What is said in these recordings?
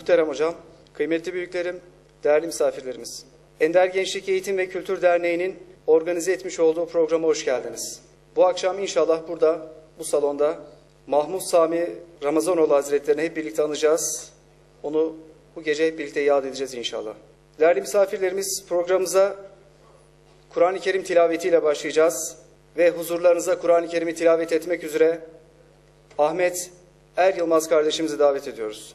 muhterem hocam, kıymetli büyüklerim, değerli misafirlerimiz. Ender Gençlik Eğitim ve Kültür Derneği'nin organize etmiş olduğu programa hoş geldiniz. Bu akşam inşallah burada, bu salonda Mahmud Sami Ramazanoğlu Hazretlerini hep birlikte anacağız. Onu bu gece hep birlikte yad edeceğiz inşallah. Değerli misafirlerimiz programımıza Kur'an-ı Kerim tilavetiyle başlayacağız ve huzurlarınıza Kur'an-ı Kerim'i tilavet etmek üzere Ahmet Er Yılmaz kardeşimizi davet ediyoruz.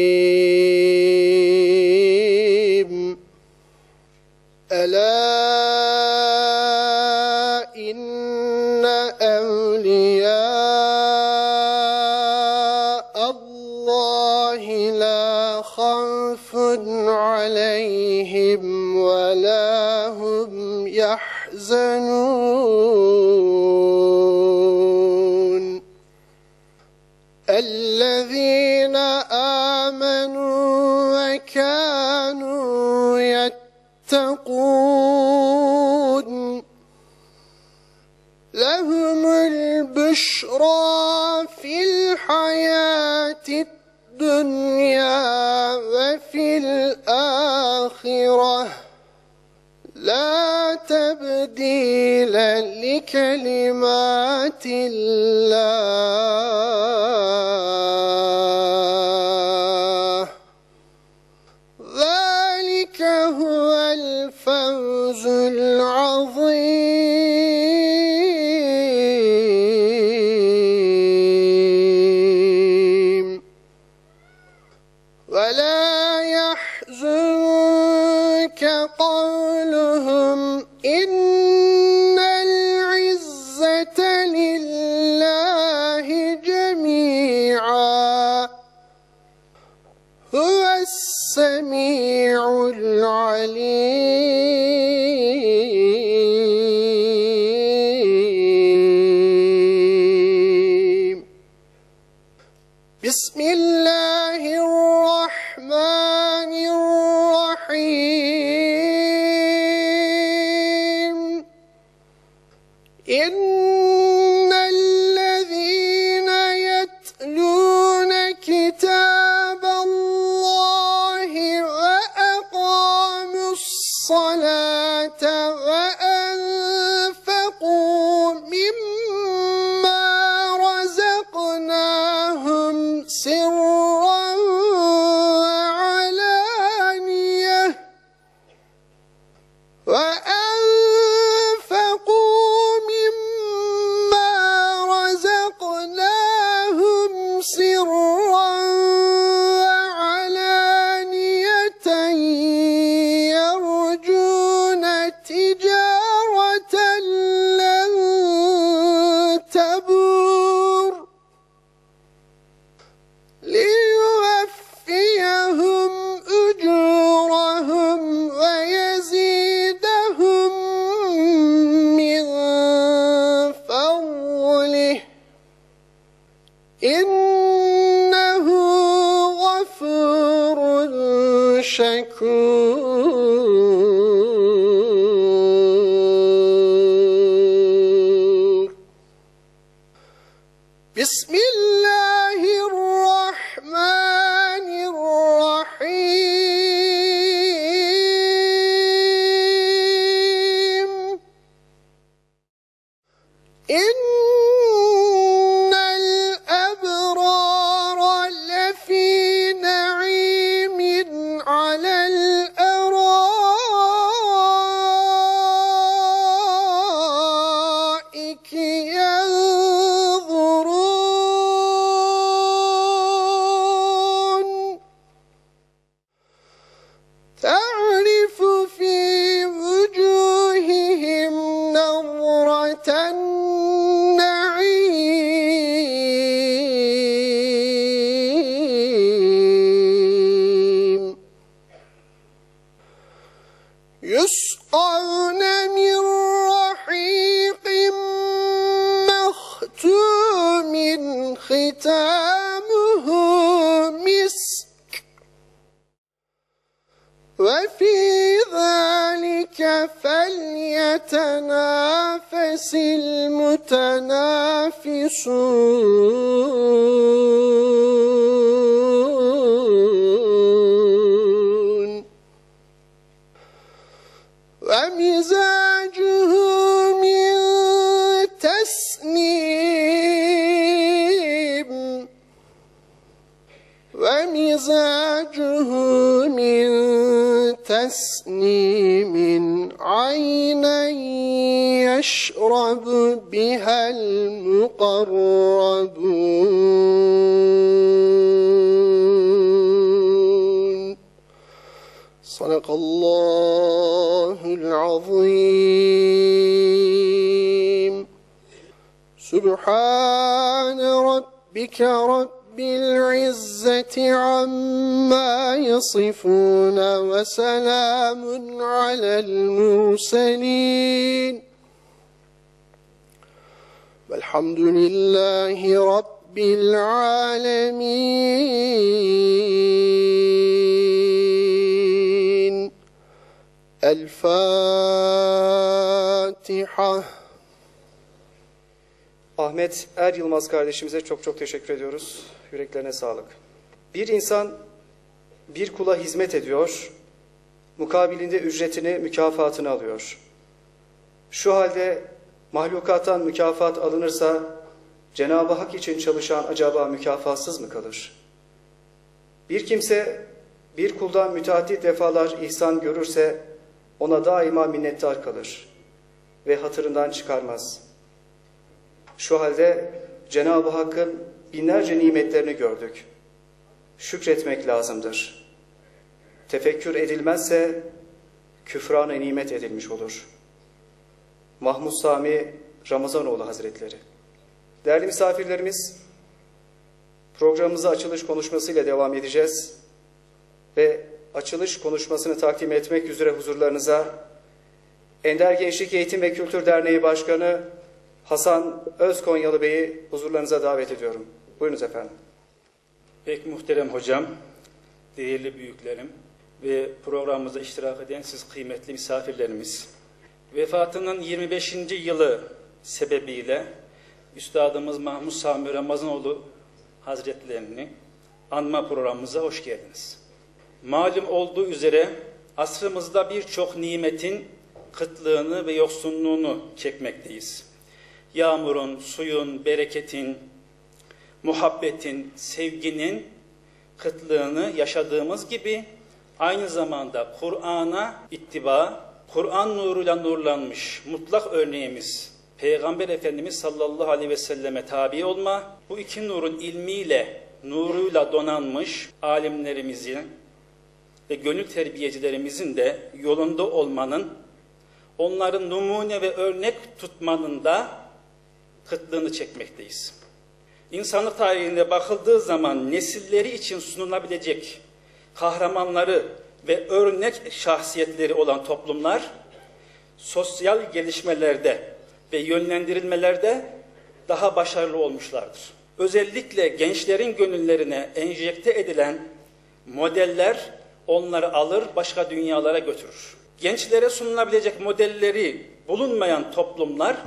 يحزنون الذين آمنوا وكانوا يتقون لهم البشرى في الحياة الدنيا وفي الآخرة. لا تبديل لكلمات الله. ذلك هو الفوز العظيم. العليم يصفون وسلام على المرسلين والحمد لله رب العالمين الفاتحة Ahmet Er Yılmaz kardeşimize çok çok teşekkür ediyoruz. Yüreklerine sağlık. Bir insan bir kula hizmet ediyor, mukabilinde ücretini, mükafatını alıyor. Şu halde mahlukattan mükafat alınırsa Cenab-ı Hak için çalışan acaba mükafatsız mı kalır? Bir kimse bir kuldan müteaddit defalar ihsan görürse ona daima minnettar kalır ve hatırından çıkarmaz. Şu halde Cenab-ı Hakk'ın binlerce nimetlerini gördük. Şükretmek lazımdır. Tefekkür edilmezse küfrana nimet edilmiş olur. Mahmud Sami Ramazanoğlu Hazretleri. Değerli misafirlerimiz, programımıza açılış konuşmasıyla devam edeceğiz. Ve açılış konuşmasını takdim etmek üzere huzurlarınıza Ender Gençlik Eğitim ve Kültür Derneği Başkanı Hasan Özkonyalı Bey'i huzurlarınıza davet ediyorum. Buyurunuz efendim. Pek muhterem hocam, değerli büyüklerim ve programımıza iştirak eden siz kıymetli misafirlerimiz. Vefatının 25. yılı sebebiyle Üstadımız Mahmud Sami Ramazanoğlu Hazretlerini anma programımıza hoş geldiniz. Malum olduğu üzere asrımızda birçok nimetin kıtlığını ve yoksunluğunu çekmekteyiz. Yağmurun, suyun, bereketin, muhabbetin, sevginin kıtlığını yaşadığımız gibi aynı zamanda Kur'an'a ittiba, Kur'an nuruyla nurlanmış mutlak örneğimiz Peygamber Efendimiz sallallahu aleyhi ve selleme tabi olma, bu iki nurun ilmiyle, nuruyla donanmış alimlerimizin ve gönül terbiyecilerimizin de yolunda olmanın, onların numune ve örnek tutmanın da kıtlığını çekmekteyiz. İnsanlık tarihinde bakıldığı zaman nesilleri için sunulabilecek kahramanları ve örnek şahsiyetleri olan toplumlar sosyal gelişmelerde ve yönlendirilmelerde daha başarılı olmuşlardır. Özellikle gençlerin gönüllerine enjekte edilen modeller onları alır başka dünyalara götürür. Gençlere sunulabilecek modelleri bulunmayan toplumlar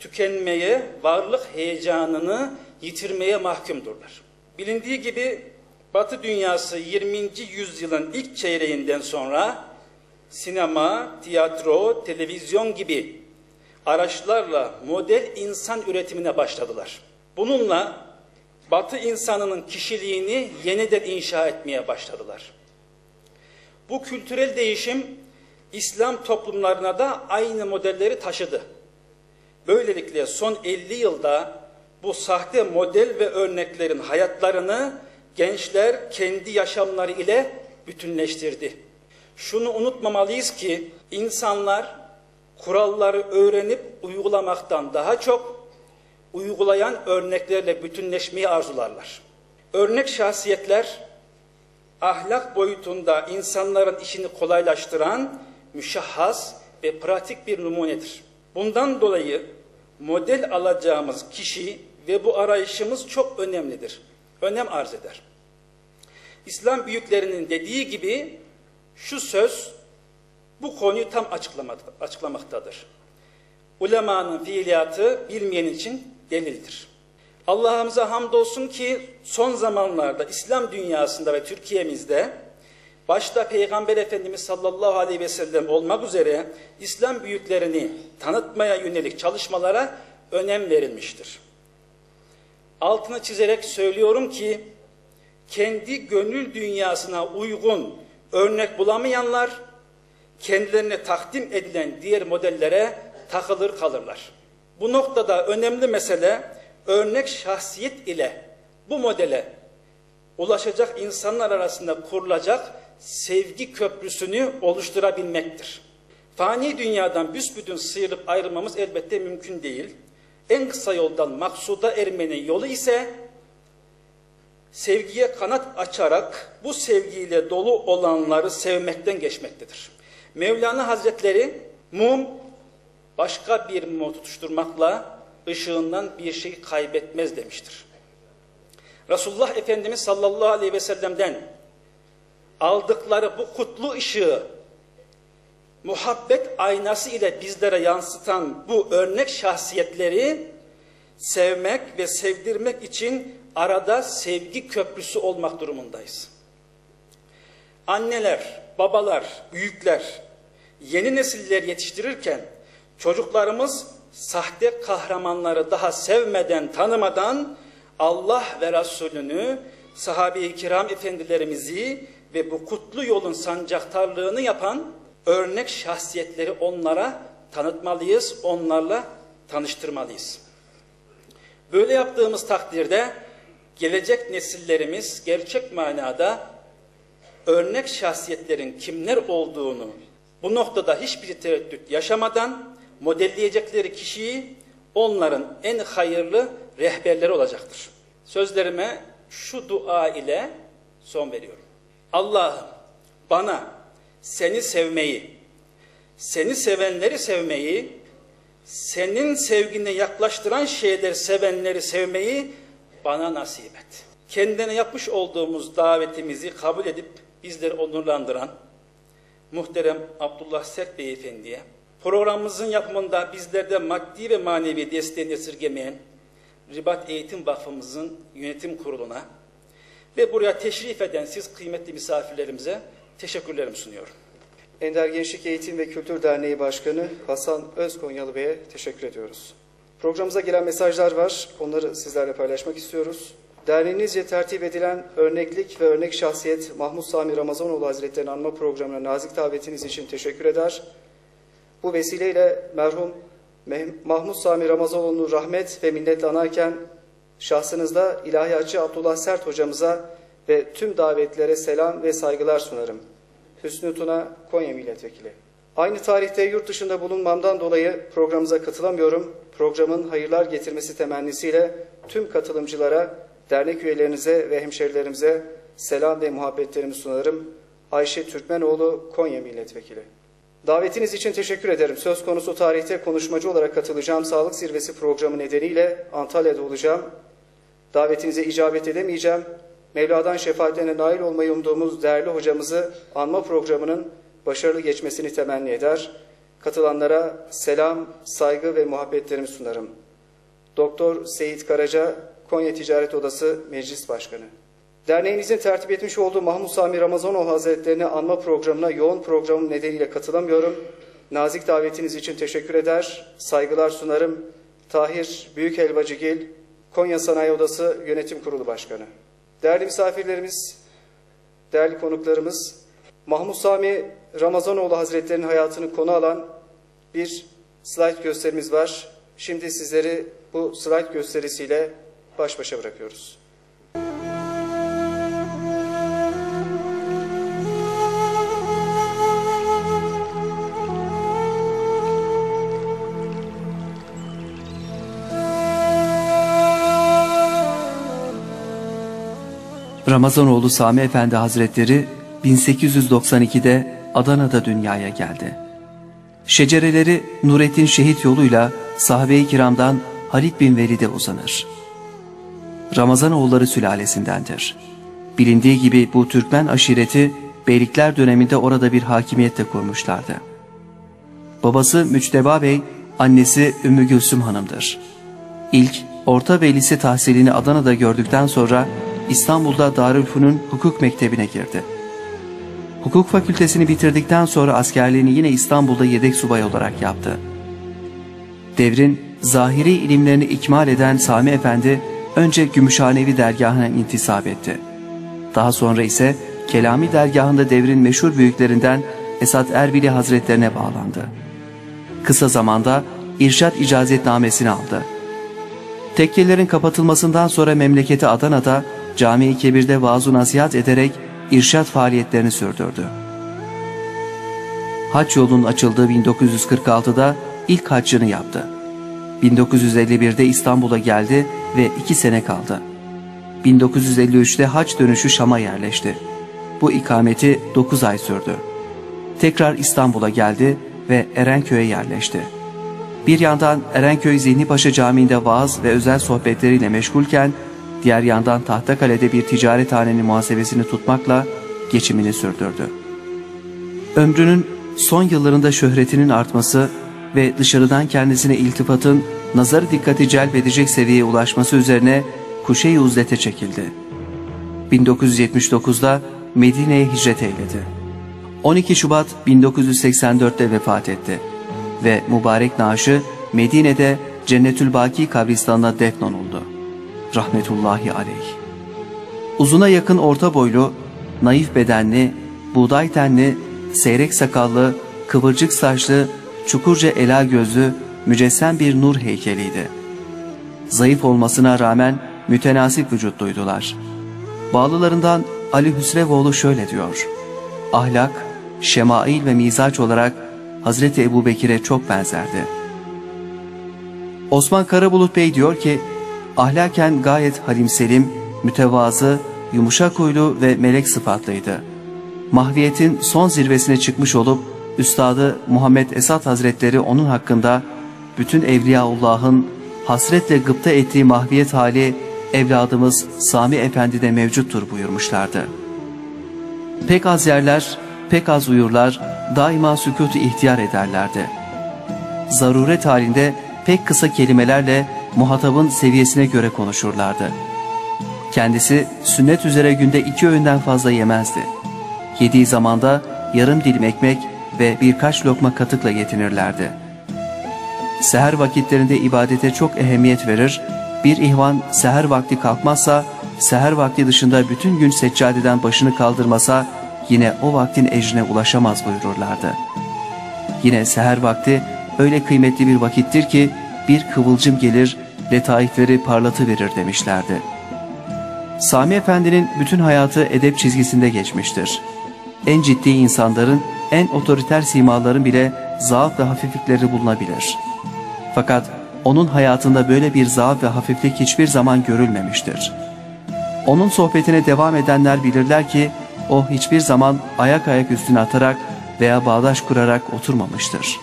tükenmeye, varlık heyecanını yitirmeye mahkumdurlar. Bilindiği gibi Batı dünyası 20. yüzyılın ilk çeyreğinden sonra sinema, tiyatro, televizyon gibi araçlarla model insan üretimine başladılar. Bununla Batı insanının kişiliğini yeniden inşa etmeye başladılar. Bu kültürel değişim İslam toplumlarına da aynı modelleri taşıdı. Böylelikle son 50 yılda bu sahte model ve örneklerin hayatlarını gençler kendi yaşamları ile bütünleştirdi. Şunu unutmamalıyız ki insanlar kuralları öğrenip uygulamaktan daha çok uygulayan örneklerle bütünleşmeyi arzularlar. Örnek şahsiyetler ahlak boyutunda insanların işini kolaylaştıran müşahhas ve pratik bir numunedir. Bundan dolayı model alacağımız kişi ve bu arayışımız çok önemlidir. Önem arz eder. İslam büyüklerinin dediği gibi şu söz bu konuyu tam açıklamaktadır. Ulemanın fiiliyatı bilmeyen için delildir. Allah'ımıza hamdolsun ki son zamanlarda İslam dünyasında ve Türkiye'mizde başta Peygamber Efendimiz sallallahu aleyhi ve sellem olmak üzere İslam büyüklerini tanıtmaya yönelik çalışmalara önem verilmiştir. Altını çizerek söylüyorum ki kendi gönül dünyasına uygun örnek bulamayanlar kendilerine takdim edilen diğer modellere takılır kalırlar. Bu noktada önemli mesele örnek şahsiyet ile bu modele ulaşacak insanlar arasında kurulacak sevgi köprüsünü oluşturabilmektir. Fani dünyadan büsbütün sıyrılıp ayrılmamız elbette mümkün değil. En kısa yoldan maksuda ermenin yolu ise sevgiye kanat açarak bu sevgiyle dolu olanları sevmekten geçmektedir. Mevlana Hazretleri mum başka bir mum tutuşturmakla ışığından bir şey kaybetmez demiştir. Resulullah Efendimiz sallallahu aleyhi ve sellem'den aldıkları bu kutlu ışığı muhabbet aynası ile bizlere yansıtan bu örnek şahsiyetleri sevmek ve sevdirmek için arada sevgi köprüsü olmak durumundayız. Anneler, babalar, büyükler yeni nesiller yetiştirirken çocuklarımız sahte kahramanları daha sevmeden, tanımadan Allah ve Resulünü, sahabe-i kiram efendilerimizi ve bu kutlu yolun sancaktarlığını yapan örnek şahsiyetleri onlara tanıtmalıyız, onlarla tanıştırmalıyız. Böyle yaptığımız takdirde gelecek nesillerimiz gerçek manada örnek şahsiyetlerin kimler olduğunu bu noktada hiçbir tereddüt yaşamadan modelleyecekleri kişiyi onların en hayırlı rehberleri olacaktır. Sözlerime şu dua ile son veriyorum. Allah'ım bana seni sevmeyi, seni sevenleri sevmeyi, senin sevgine yaklaştıran şeyleri sevenleri sevmeyi bana nasip et. Kendine yapmış olduğumuz davetimizi kabul edip bizleri onurlandıran muhterem Abdullah Sert Beyefendi'ye, programımızın yapımında bizlerde maddi ve manevi desteğini esirgemeyen Ribat Eğitim Vakfımızın yönetim kuruluna ve buraya teşrif eden siz kıymetli misafirlerimize teşekkürlerimi sunuyorum. Ender Gençlik Eğitim ve Kültür Derneği Başkanı Hasan Özkonyalı Bey'e teşekkür ediyoruz. Programımıza gelen mesajlar var. Onları sizlerle paylaşmak istiyoruz. Derneğinizce tertip edilen örneklik ve örnek şahsiyet Mahmut Sami Ramazanoğlu Hazretleri'nin anma programına nazik davetiniz için teşekkür eder. Bu vesileyle merhum Mahmut Sami Ramazanoğlu'nu rahmet ve minnetle anarken şahsınızda ilahiyatçı Abdullah Sert hocamıza ve tüm davetlere selam ve saygılar sunarım. Hüsnü Tuna Konya Milletvekili. Aynı tarihte yurt dışında bulunmamdan dolayı programımıza katılamıyorum. Programın hayırlar getirmesi temennisiyle tüm katılımcılara, dernek üyelerinize ve hemşerilerimize selam ve muhabbetlerimi sunarım. Ayşe Türkmenoğlu Konya Milletvekili. Davetiniz için teşekkür ederim. Söz konusu tarihte konuşmacı olarak katılacağım sağlık zirvesi programı nedeniyle Antalya'da olacağım. Davetinize icabet edemeyeceğim. Mevla'dan şefaatlerine nail olmayı umduğumuz değerli hocamızı anma programının başarılı geçmesini temenni eder. Katılanlara selam, saygı ve muhabbetlerimi sunarım. Doktor Seyit Karaca, Konya Ticaret Odası Meclis Başkanı. Derneğinizin tertip etmiş olduğu Mahmut Sami Ramazanoğlu Hazretlerini anma programına yoğun programım nedeniyle katılamıyorum. Nazik davetiniz için teşekkür eder, saygılar sunarım. Tahir Büyük Helvacıgil, Konya Sanayi Odası Yönetim Kurulu Başkanı. Değerli misafirlerimiz, değerli konuklarımız, Mahmut Sami Ramazanoğlu Hazretleri'nin hayatını konu alan bir slide gösterimiz var. Şimdi sizleri bu slide gösterisiyle baş başa bırakıyoruz. Ramazanoğlu Sami Efendi Hazretleri 1892'de Adana'da dünyaya geldi. Şecereleri Nurettin Şehit yoluyla sahabe-i kiramdan Halid bin Velid'e uzanır. Ramazanoğulları sülalesindendir. Bilindiği gibi bu Türkmen aşireti Beylikler döneminde orada bir hakimiyette kurmuşlardı. Babası Müçteba Bey annesi Ümmü Gülsüm Hanım'dır. İlk orta ve lise tahsilini Adana'da gördükten sonra İstanbul'da Darülfünun Hukuk Mektebi'ne girdi. Hukuk fakültesini bitirdikten sonra askerliğini yine İstanbul'da yedek subay olarak yaptı. Devrin zahiri ilimlerini ikmal eden Sami Efendi önce Gümüşhanevi dergahına intisap etti. Daha sonra ise Kelami dergahında devrin meşhur büyüklerinden Esat Erbili Hazretlerine bağlandı. Kısa zamanda irşat icazetnamesini aldı. Tekkelerin kapatılmasından sonra memleketi Adana'da Cami-i Kebir'de vaaz nasihat ederek irşat faaliyetlerini sürdürdü. Haç yolunun açıldığı 1946'da ilk haccını yaptı. 1951'de İstanbul'a geldi ve iki sene kaldı. 1953'te haç dönüşü Şam'a yerleşti. Bu ikameti 9 ay sürdü. Tekrar İstanbul'a geldi ve Erenköy'e yerleşti. Bir yandan Erenköy Zihni Paşa Camii'nde vaaz ve özel sohbetleriyle meşgulken, diğer yandan Tahtakale'de bir ticarethanenin muhasebesini tutmakla geçimini sürdürdü. Ömrünün son yıllarında şöhretinin artması ve dışarıdan kendisine iltifatın nazarı dikkati celbedecek seviyeye ulaşması üzerine Kuşey-i Uzlet'e çekildi. 1979'da Medine'ye hicret eyledi. 12 Şubat 1984'te vefat etti ve mübarek naaşı Medine'de Cennetül Baki kabristanına defnolundu. Rahmetullahi aleyh. Uzuna yakın orta boylu, naif bedenli, buğday tenli, seyrek sakallı, kıvırcık saçlı, çukurca ela gözlü, mücessem bir nur heykeliydi. Zayıf olmasına rağmen mütenasip vücutluydular. Bağlılarından Ali Hüsrevoğlu şöyle diyor. Ahlak, şemail ve mizaç olarak Hazreti Ebu Bekir'e çok benzerdi. Osman Karabulut Bey diyor ki, ahlaken gayet halimselim, mütevazı, yumuşak huylu ve melek sıfatlıydı. Mahviyetin son zirvesine çıkmış olup, Üstadı Muhammed Esat Hazretleri onun hakkında bütün Evliyaullah'ın hasretle gıpta ettiği mahviyet hali evladımız Sami Efendi'de mevcuttur buyurmuşlardı. Pek az yerler, pek az uyurlar, daima sükutu ihtiyar ederlerdi. Zaruret halinde pek kısa kelimelerle muhatabın seviyesine göre konuşurlardı. Kendisi sünnet üzere günde iki öğünden fazla yemezdi. Yediği zamanda yarım dilim ekmek ve birkaç lokma katıkla yetinirlerdi. Seher vakitlerinde ibadete çok ehemmiyet verir, bir ihvan seher vakti kalkmazsa, seher vakti dışında bütün gün seccadeden başını kaldırmasa, yine o vaktin ecrine ulaşamaz buyururlardı. Yine seher vakti öyle kıymetli bir vakittir ki, bir kıvılcım gelir, letaifleri parlatıverir demişlerdi. Sami Efendi'nin bütün hayatı edep çizgisinde geçmiştir. En ciddi insanların en otoriter simaların bile zaaf ve hafiflikleri bulunabilir. Fakat onun hayatında böyle bir zaaf ve hafiflik hiçbir zaman görülmemiştir. Onun sohbetine devam edenler bilirler ki o hiçbir zaman ayak ayak üstüne atarak veya bağdaş kurarak oturmamıştır.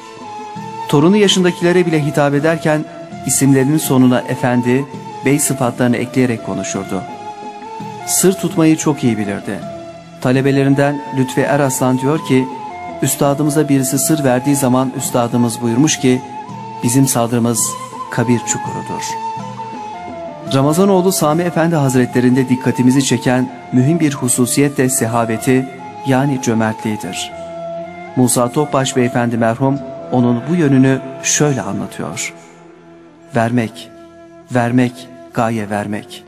Torunu yaşındakilere bile hitap ederken isimlerinin sonuna efendi, bey sıfatlarını ekleyerek konuşurdu. Sır tutmayı çok iyi bilirdi. Talebelerinden Lütfi Eraslan diyor ki, Üstadımıza birisi sır verdiği zaman üstadımız buyurmuş ki bizim sadrımız kabir çukurudur. Ramazanoğlu Sami Efendi Hazretlerinde dikkatimizi çeken mühim bir hususiyet de sehaveti yani cömertliğidir. Musa Topbaş Beyefendi merhum onun bu yönünü şöyle anlatıyor. Vermek, vermek, gaye vermek.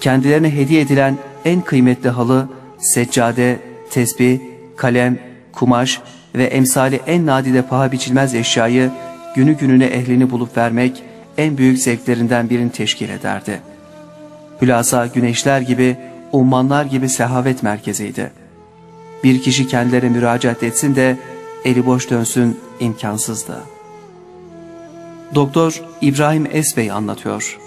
Kendilerine hediye edilen en kıymetli halı, seccade, tesbih, kalem, kumaş ve emsali en nadide paha biçilmez eşyayı günü gününe ehlini bulup vermek en büyük zevklerinden birini teşkil ederdi. Hülasa güneşler gibi, ummanlar gibi sehavet merkeziydi. Bir kişi kendilerine müracaat etsin de eli boş dönsün imkansızdı. Doktor İbrahim Esbey anlatıyor.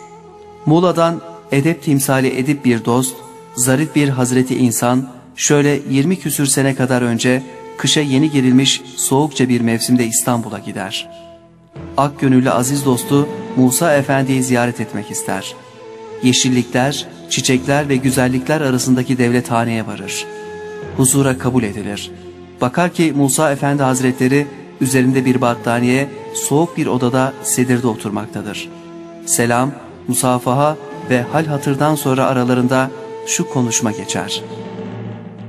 Muğla'dan edep timsali edip bir dost, zarif bir hazreti insan, şöyle 20 küsür sene kadar önce kışa yeni girilmiş soğukça bir mevsimde İstanbul'a gider. Ak gönüllü aziz dostu Musa Efendi'yi ziyaret etmek ister. Yeşillikler, çiçekler ve güzellikler arasındaki devlethaneye varır. Huzura kabul edilir. Bakar ki Musa Efendi Hazretleri üzerinde bir battaniye soğuk bir odada sedirde oturmaktadır. Selam, musafaha ve hal hatırdan sonra aralarında şu konuşma geçer.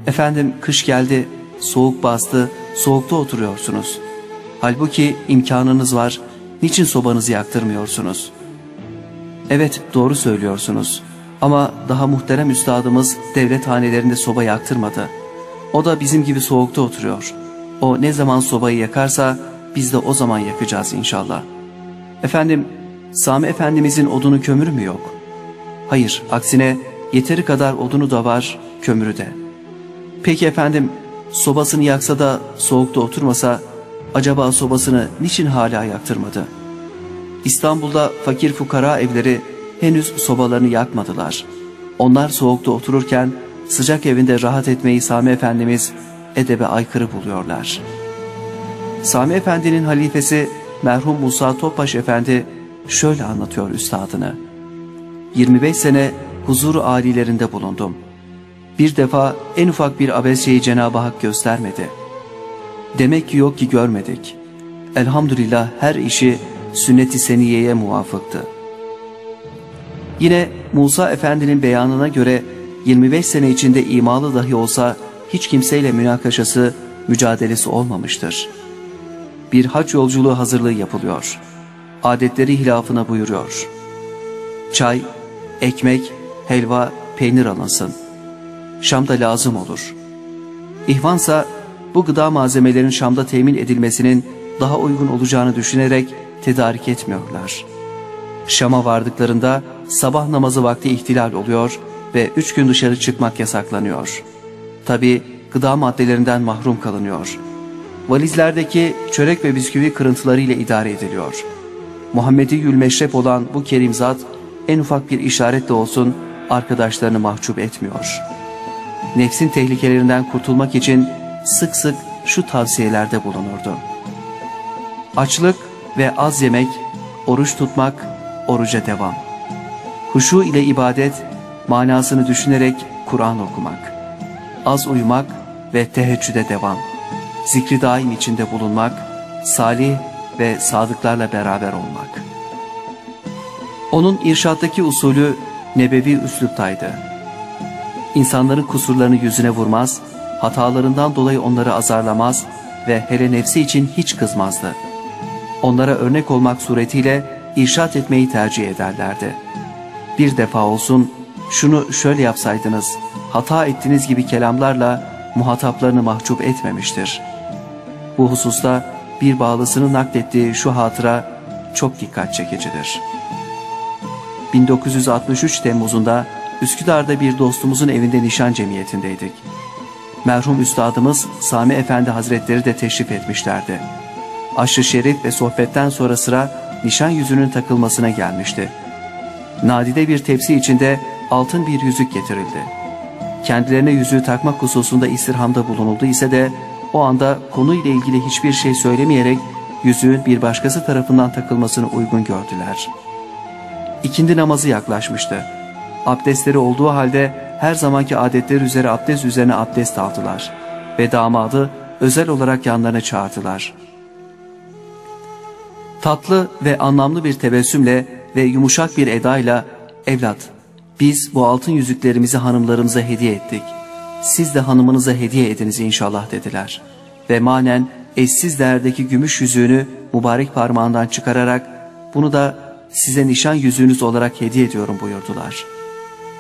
Efendim kış geldi, soğuk bastı, soğukta oturuyorsunuz. Halbuki imkanınız var, niçin sobanızı yaktırmıyorsunuz? Evet doğru söylüyorsunuz. Ama daha muhterem üstadımız devlet hanelerinde soba yaktırmadı. O da bizim gibi soğukta oturuyor. O ne zaman sobayı yakarsa biz de o zaman yakacağız inşallah. Efendim, Sami Efendimizin odunu kömürü mü yok? Hayır, aksine yeteri kadar odunu da var, kömürü de. Peki efendim, sobasını yaksa da soğukta oturmasa, acaba sobasını niçin hala yaktırmadı? İstanbul'da fakir fukara evleri henüz sobalarını yakmadılar. Onlar soğukta otururken sıcak evinde rahat etmeyi Sami Efendimiz edebe aykırı buluyorlar. Sami Efendi'nin halifesi merhum Musa Topbaş Efendi şöyle anlatıyor üstadını. 25 sene huzur alilerinde bulundum. Bir defa en ufak bir abesyeyi Cenab-ı Hak göstermedi. Demek ki yok ki görmedik. Elhamdülillah her işi sünnet-i seniyeye muvafıktı. Yine Musa Efendi'nin beyanına göre 25 sene içinde imalı dahi olsa hiç kimseyle münakaşası, mücadelesi olmamıştır. Bir haç yolculuğu hazırlığı yapılıyor. Adetleri hilafına buyuruyor. Çay, ekmek, helva, peynir alınsın. Şam'da lazım olur. İhvansa bu gıda malzemelerin Şam'da temin edilmesinin daha uygun olacağını düşünerek tedarik etmiyorlar. Şam'a vardıklarında sabah namazı vakti ihtilal oluyor ve üç gün dışarı çıkmak yasaklanıyor. Tabi gıda maddelerinden mahrum kalınıyor. Valizlerdeki çörek ve bisküvi kırıntıları ile idare ediliyor. Muhammedi Yülmeşrep olan bu kerim zat en ufak bir işaretle olsun arkadaşlarını mahcup etmiyor. Nefsin tehlikelerinden kurtulmak için sık sık şu tavsiyelerde bulunurdu. Açlık ve az yemek, oruç tutmak, oruca devam. Huşu ile ibadet, manasını düşünerek Kur'an okumak. Az uyumak ve teheccüde devam. Zikri daim içinde bulunmak, salih ve sadıklarla beraber olmak. Onun irşattaki usulü nebevi üsluptaydı. İnsanların kusurlarını yüzüne vurmaz, hatalarından dolayı onları azarlamaz ve hele nefsi için hiç kızmazdı. Onlara örnek olmak suretiyle irşat etmeyi tercih ederlerdi. Bir defa olsun şunu şöyle yapsaydınız, hata ettiğiniz gibi kelamlarla muhataplarını mahcup etmemiştir. Bu hususta bir bağlısını naklettiği şu hatıra çok dikkat çekicidir. 1963 Temmuz'unda Üsküdar'da bir dostumuzun evinde nişan cemiyetindeydik. Merhum üstadımız Sami Efendi Hazretleri de teşrif etmişlerdi. Aşrı şerif ve sohbetten sonra sıra nişan yüzünün takılmasına gelmişti. Nadide bir tepsi içinde altın bir yüzük getirildi. Kendilerine yüzüğü takmak hususunda istirhamda bulunuldu ise de o anda konuyla ilgili hiçbir şey söylemeyerek yüzüğün bir başkası tarafından takılmasını uygun gördüler. İkindi namazı yaklaşmıştı. Abdestleri olduğu halde her zamanki adetleri üzere abdest üzerine abdest aldılar ve damadı özel olarak yanlarına çağırdılar. Tatlı ve anlamlı bir tebessümle ve yumuşak bir edayla evlat biz bu altın yüzüklerimizi hanımlarımıza hediye ettik. Siz de hanımınıza hediye ediniz inşallah dediler. Ve manen eşsiz değerdeki gümüş yüzüğünü mübarek parmağından çıkararak bunu da size nişan yüzüğünüz olarak hediye ediyorum buyurdular.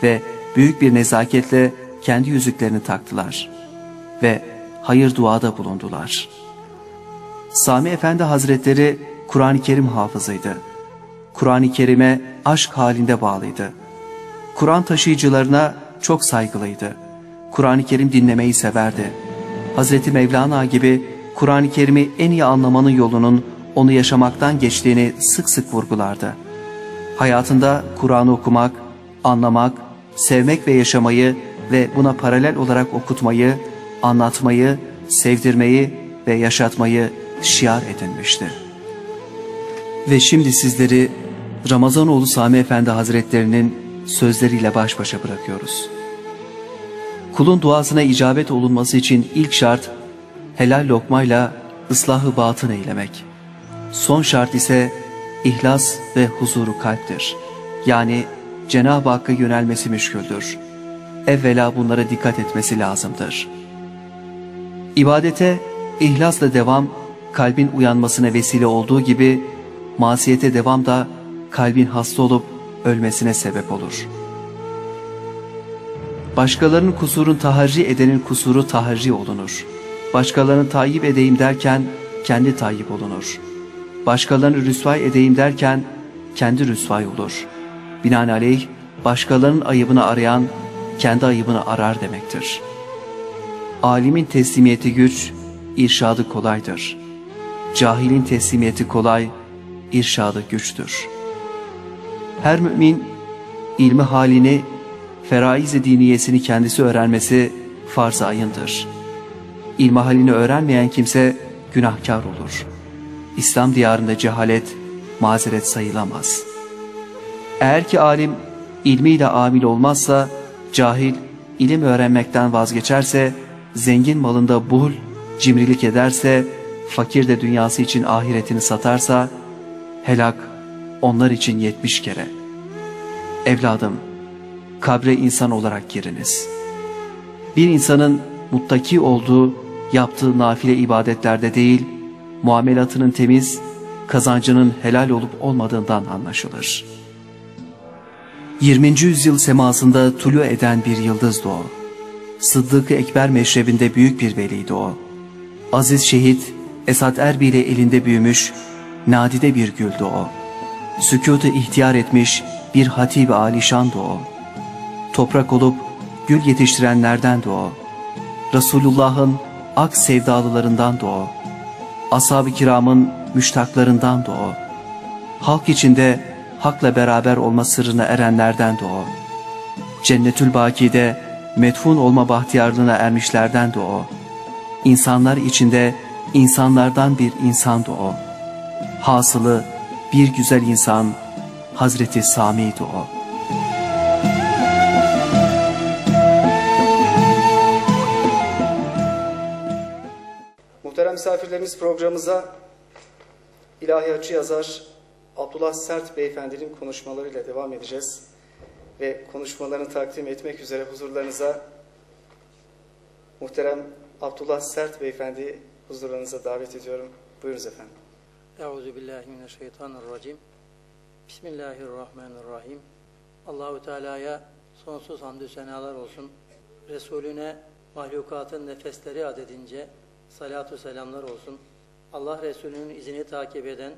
Ve büyük bir nezaketle kendi yüzüklerini taktılar. Ve hayır duada bulundular. Sami Efendi Hazretleri Kur'an-ı Kerim hafızıydı. Kur'an-ı Kerim'e aşk halinde bağlıydı. Kur'an taşıyıcılarına çok saygılıydı. Kur'an-ı Kerim dinlemeyi severdi. Hazreti Mevlana gibi Kur'an-ı Kerim'i en iyi anlamanın yolunun onu yaşamaktan geçtiğini sık sık vurgulardı. Hayatında Kur'an'ı okumak, anlamak, sevmek ve yaşamayı ve buna paralel olarak okutmayı, anlatmayı, sevdirmeyi ve yaşatmayı şiar edinmişti. Ve şimdi sizleri Ramazanoğlu Sami Efendi Hazretlerinin sözleriyle baş başa bırakıyoruz. Kulun duasına icabet olunması için ilk şart helal lokmayla ıslahı batın eylemek. Son şart ise ihlas ve huzuru kalptir. Yani Cenab-ı Hakk'a yönelmesi müşküldür. Evvela bunlara dikkat etmesi lazımdır. İbadete ihlasla devam kalbin uyanmasına vesile olduğu gibi masiyete devam da kalbin hasta olup ölmesine sebep olur. Başkalarının kusurun taharri edenin kusuru taharri olunur. Başkalarını tayyip edeyim derken kendi tayyip olunur. Başkalarını rüsvay edeyim derken kendi rüsvay olur. Binaenaleyh başkalarının ayıbını arayan kendi ayıbını arar demektir. Alimin teslimiyeti güç, irşadı kolaydır. Cahilin teslimiyeti kolay, irşadı güçtür. Her mümin ilmi halini, feraiz-i diniyesini kendisi öğrenmesi farz-ı ayındır. İlmi halini öğrenmeyen kimse günahkar olur. İslam diyarında cehalet, mazeret sayılamaz. Eğer ki alim ilmiyle amil olmazsa, cahil ilim öğrenmekten vazgeçerse, zengin malında buhul, cimrilik ederse, fakir de dünyası için ahiretini satarsa, helak onlar için yetmiş kere. Evladım, kabre insan olarak giriniz. Bir insanın muttaki olduğu, yaptığı nafile ibadetlerde değil, muamelatının temiz, kazancının helal olup olmadığından anlaşılır. 20. yüzyıl semasında tulu eden bir yıldızdı o. Sıddık-ı Ekber meşrebinde büyük bir veliydi o. Aziz şehit Esat Erbil ile elinde büyümüş, nadide bir güldü o. Sükutu ihtiyar etmiş bir hatib-i alişandı o. Toprak olup gül yetiştirenlerdendi o. Resulullah'ın ak sevdalılarındandı o. Ashab-ı kiramın müştaklarındandı o. Halk içinde hakla beraber olma sırrına erenlerdendi o. Cennetül Baki'de metfun olma bahtiyarlığına ermişlerdendi o. İnsanlar içinde insanlardan bir insandı o. Hasılı bir güzel insan Hazreti Sami'ydi o. Muhterem misafirlerimiz programımıza ilahiyatçı yazar Abdullah Sert Beyefendinin konuşmalarıyla devam edeceğiz. Ve konuşmalarını takdim etmek üzere huzurlarınıza muhterem Abdullah Sert Beyefendi huzurlarınıza davet ediyorum. Buyurunuz efendim. Euzu billahi mineşşeytanirracim. Bismillahirrahmanirrahim. Allahu Teala'ya sonsuz hamdü senalar olsun. Resulüne mahlukatın nefesleri adedince salatu selamlar olsun. Allah Resulü'nün izini takip eden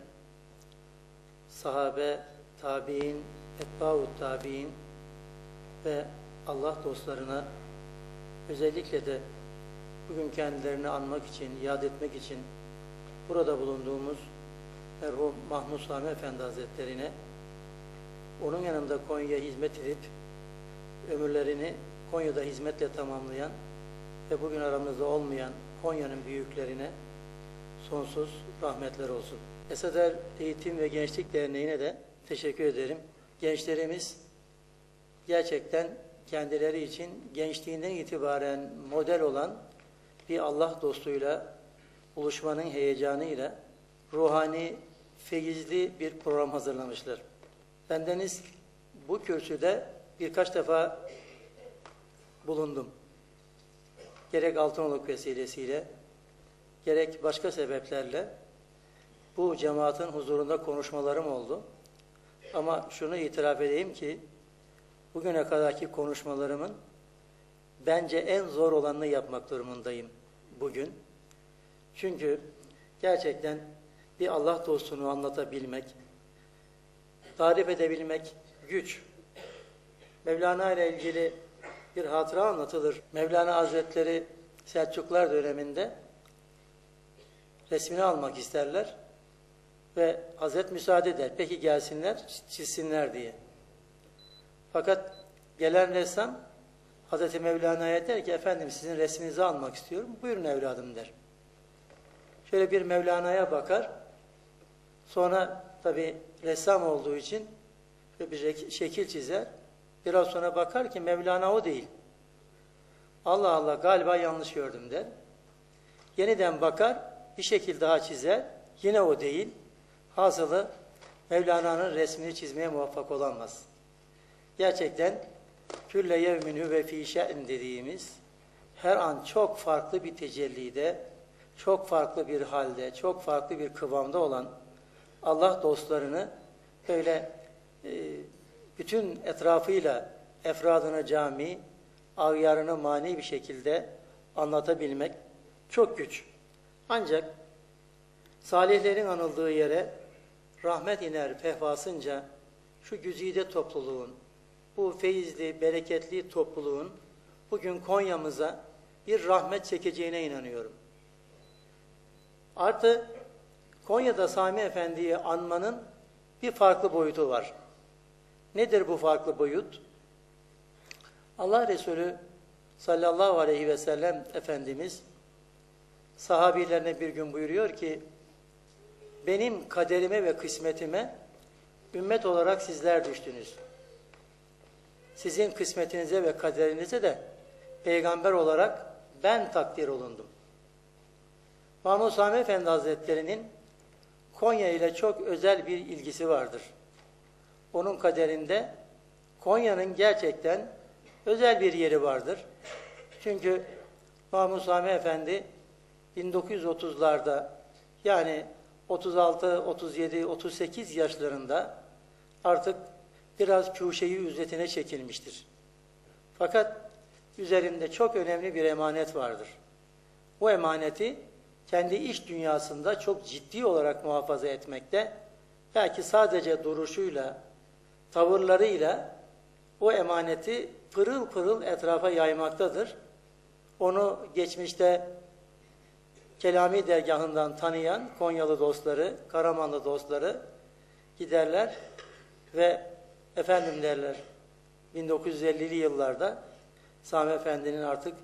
sahabe, tabi'in, etba'ut tabi'in ve Allah dostlarına özellikle de bugün kendilerini anmak için, yad etmek için burada bulunduğumuz merhum Mahmud Sami Efendi Hazretlerine onun yanında Konya'ya hizmet edip ömürlerini Konya'da hizmetle tamamlayan ve bugün aramızda olmayan Konya'nın büyüklerine sonsuz rahmetler olsun. Esader Eğitim ve Gençlik Derneği'ne de teşekkür ederim. Gençlerimiz gerçekten kendileri için gençliğinden itibaren model olan bir Allah dostuyla buluşmanın heyecanıyla ruhani, feyizli bir program hazırlamışlar. Bendeniz bu kürsüde birkaç defa bulundum. Gerek Altınoluk vesilesiyle, gerek başka sebeplerle bu cemaatin huzurunda konuşmalarım oldu. Ama şunu itiraf edeyim ki, bugüne kadarki konuşmalarımın bence en zor olanını yapmak durumundayım bugün. Çünkü gerçekten bir Allah dostunu anlatabilmek, tarif edebilmek güç. Mevlana ile ilgili bir hatıra anlatılır. Mevlana Hazretleri Selçuklar döneminde resmini almak isterler ve Hazret müsaade eder. Peki gelsinler, çizsinler diye. Fakat gelen ressam Hazreti Mevlana'ya der ki efendim sizin resminizi almak istiyorum. Buyurun evladım der. Şöyle bir Mevlana'ya bakar. Sonra tabi ressam olduğu için bir şekil çizer. Biraz sonra bakar ki Mevlana o değil. Allah Allah galiba yanlış gördüm der. Yeniden bakar, bir şekil daha çizer. Yine o değil. Hasılı Mevlana'nın resmini çizmeye muvaffak olamaz. Gerçekten külle yevmin huve fî şe'n dediğimiz her an çok farklı bir tecellide, çok farklı bir halde, çok farklı bir kıvamda olan Allah dostlarını böyle e, bütün etrafıyla efradına cami, ağyarına mani bir şekilde anlatabilmek çok güç. Ancak salihlerin anıldığı yere rahmet iner fehvasınca şu güzide topluluğun, bu feyizli, bereketli topluluğun bugün Konya'mıza bir rahmet çekeceğine inanıyorum. Artı Konya'da Sami Efendi'yi anmanın bir farklı boyutu var. Nedir bu farklı boyut? Allah Resulü sallallahu aleyhi ve sellem Efendimiz sahabilerine bir gün buyuruyor ki benim kaderime ve kısmetime ümmet olarak sizler düştünüz. Sizin kısmetinize ve kaderinize de peygamber olarak ben takdir olundum. Mahmud Sami Efendi Hazretleri'nin Konya ile çok özel bir ilgisi vardır. Onun kaderinde Konya'nın gerçekten özel bir yeri vardır. Çünkü Mahmud Sami Efendi 1930'larda yani 36, 37, 38 yaşlarında artık biraz kuşeyi üzerine çekilmiştir. Fakat üzerinde çok önemli bir emanet vardır. Bu emaneti kendi iş dünyasında çok ciddi olarak muhafaza etmekte, belki sadece duruşuyla, tavırlarıyla o emaneti pırıl pırıl etrafa yaymaktadır. Onu geçmişte Kelami dergahından tanıyan Konyalı dostları, Karamanlı dostları giderler ve efendim derler 1950'li yıllarda Sami Efendi'nin artık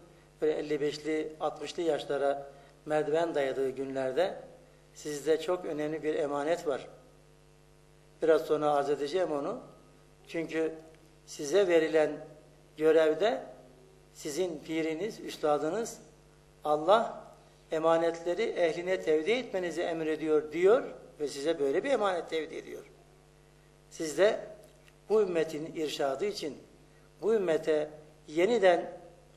böyle 55'li 60'lı yaşlara merdiven dayadığı günlerde sizde çok önemli bir emanet var. Biraz sonra arz edeceğim onu. Çünkü size verilen görevde sizin piriniz, üstadınız Allah emanetleri ehline tevdi etmenizi emrediyor diyor ve size böyle bir emanet tevdi ediyor. Siz de bu ümmetin irşadı için bu ümmete yeniden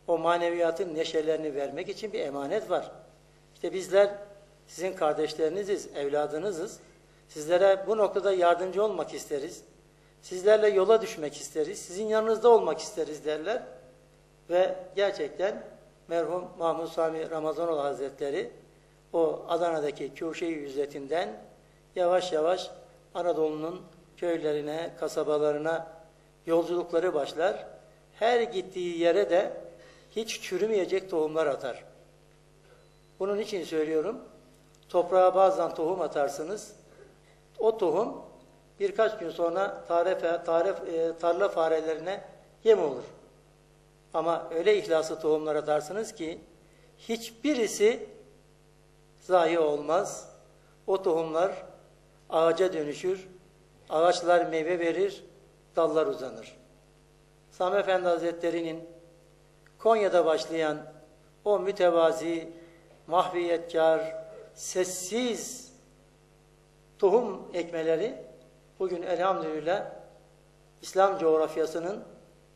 o maneviyatın neşelerini vermek için bir emanet var. İşte bizler sizin kardeşleriniziz, evladınızız. Sizlere bu noktada yardımcı olmak isteriz. Sizlerle yola düşmek isteriz. Sizin yanınızda olmak isteriz derler. Ve gerçekten merhum Mahmud Sami Ramazanoğlu Hazretleri o Adana'daki Kuşe-i Yüzletinden yavaş yavaş Anadolu'nun köylerine, kasabalarına yolculukları başlar. Her gittiği yere de hiç çürümeyecek tohumlar atar. Bunun için söylüyorum. Toprağa bazen tohum atarsınız. O tohum birkaç gün sonra tarif, tarif, e, tarla farelerine yem olur. Ama öyle ihlaslı tohumlar atarsınız ki hiçbirisi zayi olmaz. O tohumlar ağaca dönüşür, ağaçlar meyve verir, dallar uzanır. Sami Efendi Hazretleri'nin Konya'da başlayan o mütevazi, mahviyetkar, sessiz tohum ekmeleri bugün elhamdülillah İslam coğrafyasının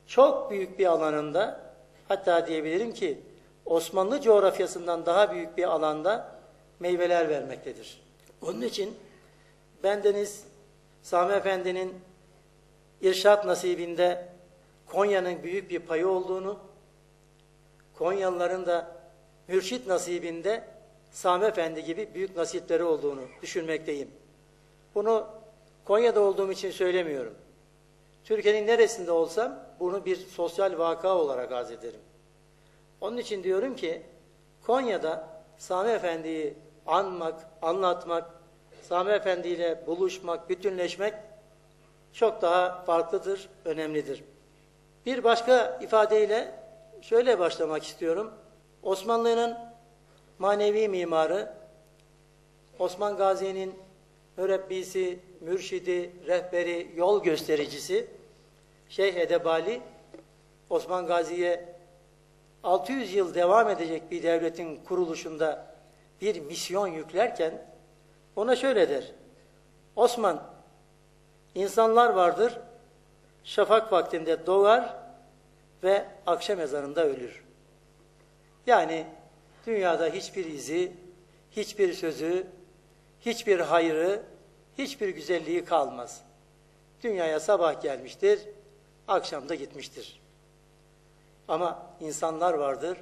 çok büyük bir alanında hatta diyebilirim ki Osmanlı coğrafyasından daha büyük bir alanda meyveler vermektedir. Onun için bendeniz Sami Efendi'nin irşat nasibinde Konya'nın büyük bir payı olduğunu, Konyalıların da mürşit nasibinde Sami Efendi gibi büyük nasipleri olduğunu düşünmekteyim. Bunu Konya'da olduğum için söylemiyorum. Türkiye'nin neresinde olsam bunu bir sosyal vaka olarak arz ederim. Onun için diyorum ki Konya'da Sami Efendi'yi anmak, anlatmak, Sami Efendi ile buluşmak, bütünleşmek çok daha farklıdır, önemlidir. Bir başka ifadeyle şöyle başlamak istiyorum. Osmanlı'nın manevi mimarı, Osman Gazi'nin mürebbisi, mürşidi, rehberi, yol göstericisi Şeyh Edebali Osman Gazi'ye 600 yıl devam edecek bir devletin kuruluşunda bir misyon yüklerken ona şöyle der. Osman, insanlar vardır, şafak vaktinde doğar ve akşam ezanında ölür. Yani dünyada hiçbir izi, hiçbir sözü, hiçbir hayrı, hiçbir güzelliği kalmaz. Dünyaya sabah gelmiştir, akşam da gitmiştir. Ama insanlar vardır,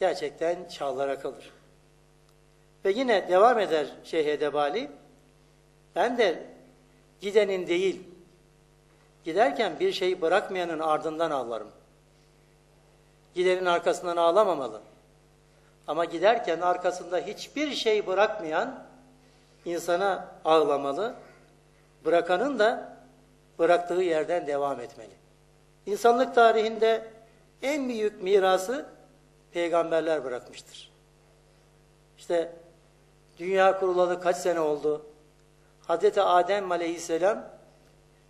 gerçekten çağlara kalır. Ve yine devam eder Şeyh Edebali, ben de gidenin değil, giderken bir şeyi bırakmayanın ardından ağlarım. Gidenin arkasından ağlamamalı. Ama giderken arkasında hiçbir şey bırakmayan insana ağlamalı. Bırakanın da bıraktığı yerden devam etmeli. İnsanlık tarihinde en büyük mirası peygamberler bırakmıştır. İşte dünya kurulalı kaç sene oldu? Hazreti Adem aleyhisselam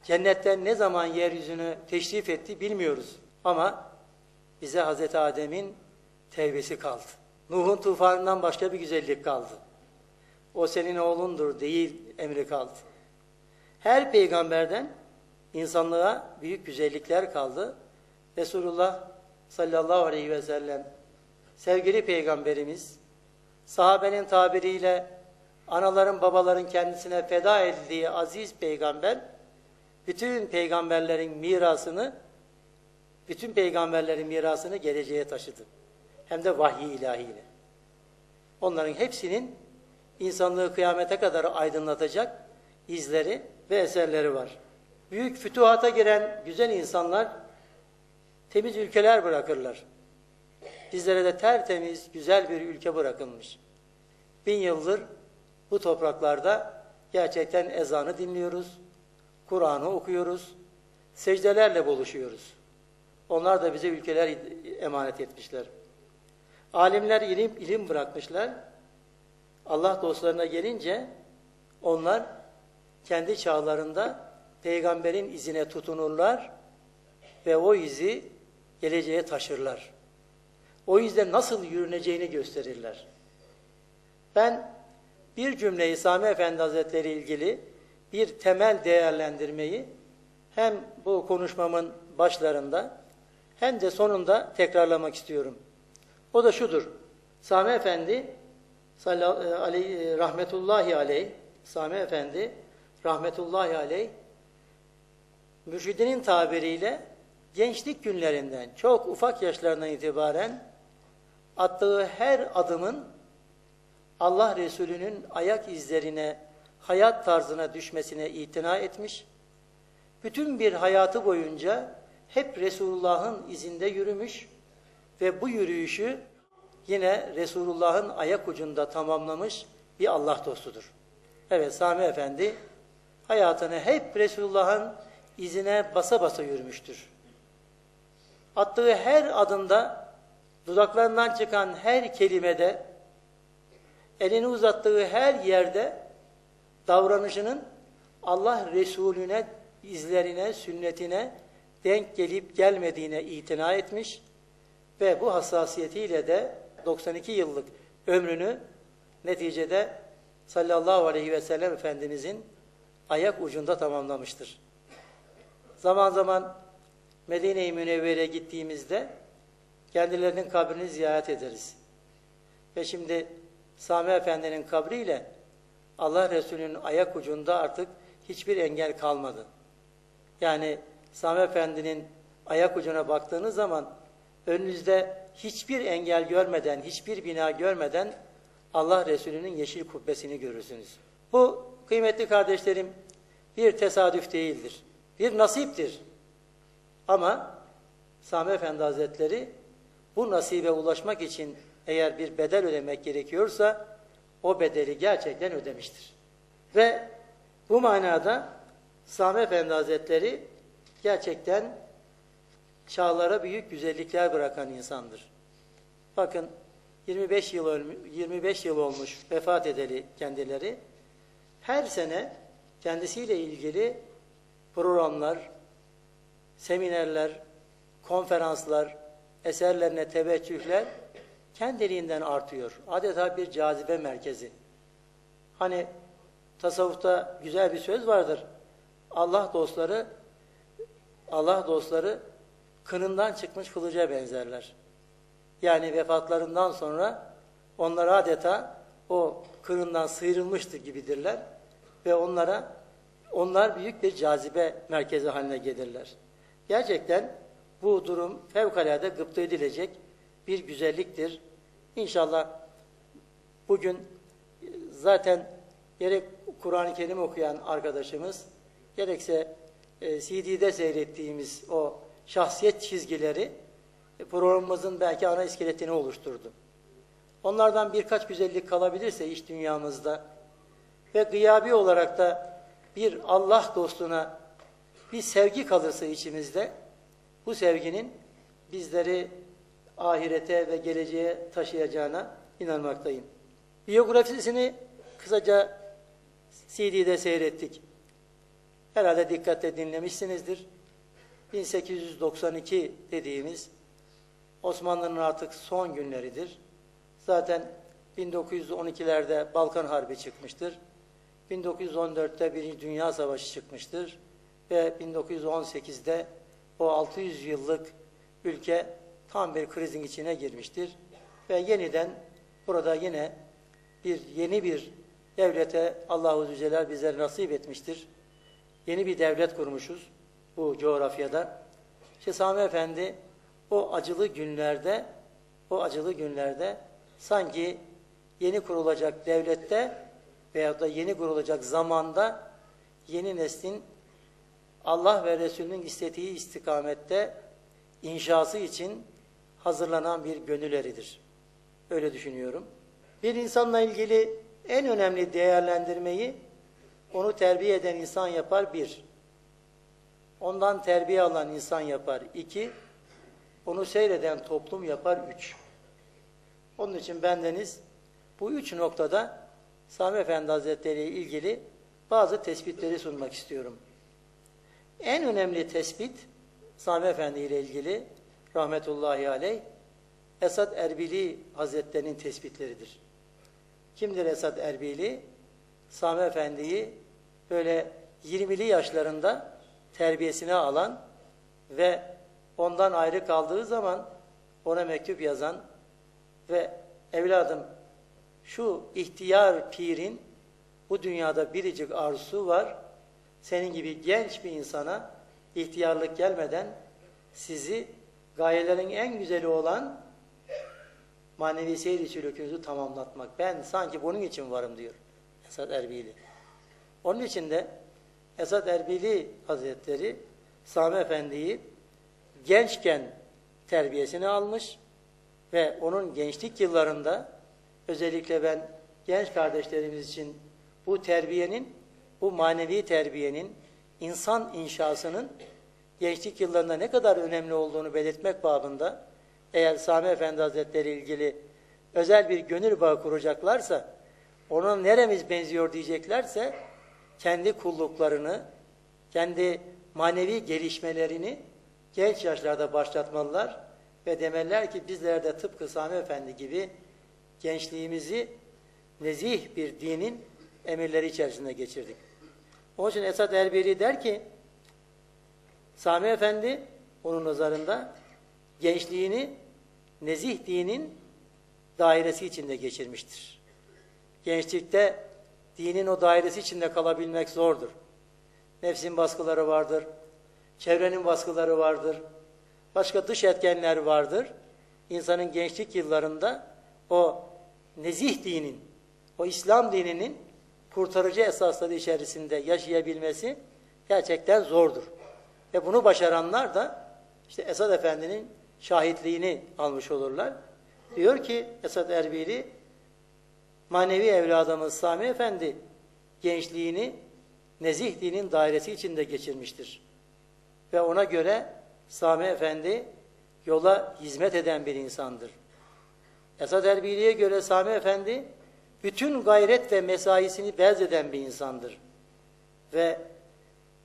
cennetten ne zaman yeryüzünü teşrif etti bilmiyoruz. Ama bize Hazreti Adem'in tevbesi kaldı. Nuh'un tufanından başka bir güzellik kaldı. O senin oğlundur değil emri kaldı. Her peygamberden insanlığa büyük güzellikler kaldı. Resulullah sallallahu aleyhi ve sellem sevgili peygamberimiz sahabenin tabiriyle anaların babaların kendisine feda edildiği aziz peygamber bütün peygamberlerin mirasını bütün peygamberlerin mirasını geleceğe taşıdı. Hem de vahiy ilahiyle. Onların hepsinin insanlığı kıyamete kadar aydınlatacak izleri ve eserleri var. Büyük fütuhata giren güzel insanlar temiz ülkeler bırakırlar. Bizlere de tertemiz, güzel bir ülke bırakılmış. Bin yıldır bu topraklarda gerçekten ezanı dinliyoruz, Kur'an'ı okuyoruz, secdelerle buluşuyoruz. Onlar da bize ülkeler emanet etmişler. Alimler ilim, ilim bırakmışlar. Allah dostlarına gelince onlar kendi çağlarında peygamberin izine tutunurlar ve o izi geleceğe taşırlar. O yüzden nasıl yürüneceğini gösterirler. Ben bir cümleyi Sami Efendi Hazretleri ilgili bir temel değerlendirmeyi hem bu konuşmamın başlarında hem de sonunda tekrarlamak istiyorum. O da şudur. Sami Efendi aleyh, rahmetullahi aleyh Sami Efendi rahmetullahi aleyh mürşidinin tabiriyle gençlik günlerinden çok ufak yaşlarından itibaren attığı her adımın Allah Resulü'nün ayak izlerine, hayat tarzına düşmesine itina etmiş. Bütün bir hayatı boyunca hep Resulullah'ın izinde yürümüş ve bu yürüyüşü yine Resulullah'ın ayak ucunda tamamlamış bir Allah dostudur. Evet Sami Efendi hayatını hep Resulullah'ın izine basa basa yürümüştür. Attığı her adımda, dudaklarından çıkan her kelimede, elini uzattığı her yerde davranışının Allah Resulüne, izlerine, sünnetine denk gelip gelmediğine itina etmiş ve bu hassasiyetiyle de 92 yıllık ömrünü neticede sallallahu aleyhi ve sellem Efendimizin ayak ucunda tamamlamıştır. Zaman zaman Medine-i Münevvere'ye gittiğimizde kendilerinin kabrini ziyaret ederiz. Ve şimdi Sami Efendi'nin kabriyle Allah Resulü'nün ayak ucunda artık hiçbir engel kalmadı. Yani Sami Efendi'nin ayak ucuna baktığınız zaman önünüzde hiçbir engel görmeden, hiçbir bina görmeden Allah Resulü'nün yeşil kubbesini görürsünüz. Bu kıymetli kardeşlerim bir tesadüf değildir. Bir nasiptir. Ama Sami Efendi Hazretleri bu nasibe ulaşmak için eğer bir bedel ödemek gerekiyorsa o bedeli gerçekten ödemiştir. Ve bu manada Sami Efendi Hazretleri gerçekten çağlara büyük güzellikler bırakan insandır. Bakın 25 yıl 25 yıl olmuş vefat edeli kendileri. Her sene kendisiyle ilgili programlar, seminerler, konferanslar, eserlerine teveccühler kendiliğinden artıyor. Adeta bir cazibe merkezi. Hani tasavvufta güzel bir söz vardır. Allah dostları Allah dostları kınından çıkmış kılıca benzerler. Yani vefatlarından sonra onlar adeta o kınından sıyrılmıştır gibidirler ve onlara onlar büyük bir cazibe merkezi haline gelirler. Gerçekten bu durum fevkalade gıpta edilecek bir güzelliktir. İnşallah bugün zaten gerek Kur'an-ı Kerim okuyan arkadaşımız gerekse e, CD'de seyrettiğimiz o şahsiyet çizgileri e, programımızın belki ana iskeletini oluşturdu. Onlardan birkaç güzellik kalabilirse iş dünyamızda ve gıyabi olarak da bir Allah dostuna bir sevgi kalırsa içimizde bu sevginin bizleri ahirete ve geleceğe taşıyacağına inanmaktayım. Biyografisini kısaca CD'de seyrettik. Herhalde dikkatle dinlemişsinizdir. 1892 dediğimiz Osmanlı'nın artık son günleridir. Zaten 1912'lerde Balkan Harbi çıkmıştır. 1914'te Birinci Dünya Savaşı çıkmıştır. Ve 1918'de o 600 yıllık ülke tam bir krizin içine girmiştir. Ve yeniden burada yine bir yeni bir devlete Allahu Zülcelal bizlere nasip etmiştir. Yeni bir devlet kurmuşuz bu coğrafyada. İşte Sami Efendi o acılı günlerde o acılı günlerde sanki yeni kurulacak devlette veyahut da yeni kurulacak zamanda yeni neslin Allah ve Resulünün istediği istikamette inşası için hazırlanan bir gönülleridir. Öyle düşünüyorum. Bir insanla ilgili en önemli değerlendirmeyi onu terbiye eden insan yapar bir. Ondan terbiye alan insan yapar iki. Onu seyreden toplum yapar üç. Onun için bendeniz bu üç noktada Sami Efendi Hazretleri ile ilgili bazı tespitleri sunmak istiyorum. En önemli tespit Sami Efendi ile ilgili rahmetullahi aleyh Esad Erbili Hazretlerinin tespitleridir. Kimdir Esad Erbili? Sami Efendi'yi böyle 20'li yaşlarında terbiyesine alan ve ondan ayrı kaldığı zaman ona mektup yazan ve evladım şu ihtiyar pirin bu dünyada biricik arzusu var. Senin gibi genç bir insana ihtiyarlık gelmeden sizi gayelerin en güzeli olan manevi seyir sülükünüzü tamamlatmak. Ben sanki bunun için varım diyor Esad Erbili. Onun için de Esad Erbili Hazretleri Sami Efendi'yi gençken terbiyesini almış ve onun gençlik yıllarında özellikle ben genç kardeşlerimiz için bu terbiyenin, bu manevi terbiyenin, insan inşasının gençlik yıllarında ne kadar önemli olduğunu belirtmek babında eğer Sami Efendi Hazretleri ilgili özel bir gönül bağı kuracaklarsa, onun neremiz benziyor diyeceklerse, kendi kulluklarını, kendi manevi gelişmelerini genç yaşlarda başlatmalılar ve demeller ki bizler de tıpkı Sami Efendi gibi gençliğimizi nezih bir dinin emirleri içerisinde geçirdik. Onun için Esad Erberi der ki, Sami Efendi onun nazarında gençliğini nezih dinin dairesi içinde geçirmiştir. Gençlikte dinin o dairesi içinde kalabilmek zordur. Nefsin baskıları vardır, çevrenin baskıları vardır, başka dış etkenler vardır. İnsanın gençlik yıllarında o nezih dinin, o İslam dininin kurtarıcı esasları içerisinde yaşayabilmesi gerçekten zordur. Ve bunu başaranlar da işte Esad Efendi'nin şahitliğini almış olurlar. Diyor ki Esad Erbili, manevi evladımız Sami Efendi gençliğini nezih dinin dairesi içinde geçirmiştir. Ve ona göre Sami Efendi yola hizmet eden bir insandır. Esad Erbili'ye göre Sami Efendi bütün gayret ve mesaisini bezeden bir insandır. Ve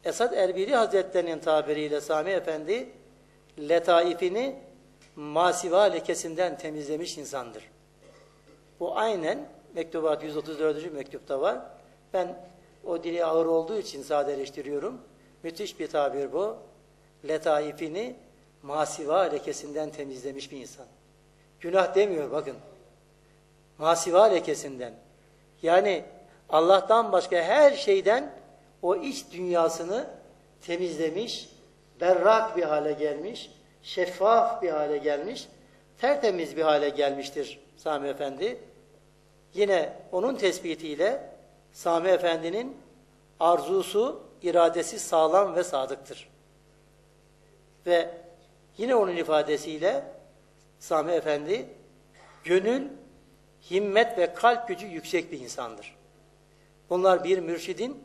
Esad Erbili Hazretlerinin tabiriyle Sami Efendi letaifini masiva lekesinden temizlemiş insandır. Bu aynen mektubat 134. mektupta var. Ben o dili ağır olduğu için sadeleştiriyorum. Müthiş bir tabir bu. Letaifini masiva lekesinden temizlemiş bir insan. Günah demiyor bakın. Masiva lekesinden. Yani Allah'tan başka her şeyden o iç dünyasını temizlemiş, berrak bir hale gelmiş, şeffaf bir hale gelmiş, tertemiz bir hale gelmiştir Sami Efendi. Yine onun tespitiyle Sami Efendi'nin arzusu, iradesi sağlam ve sadıktır. Ve yine onun ifadesiyle Sami Efendi gönül, himmet ve kalp gücü yüksek bir insandır. Bunlar bir mürşidin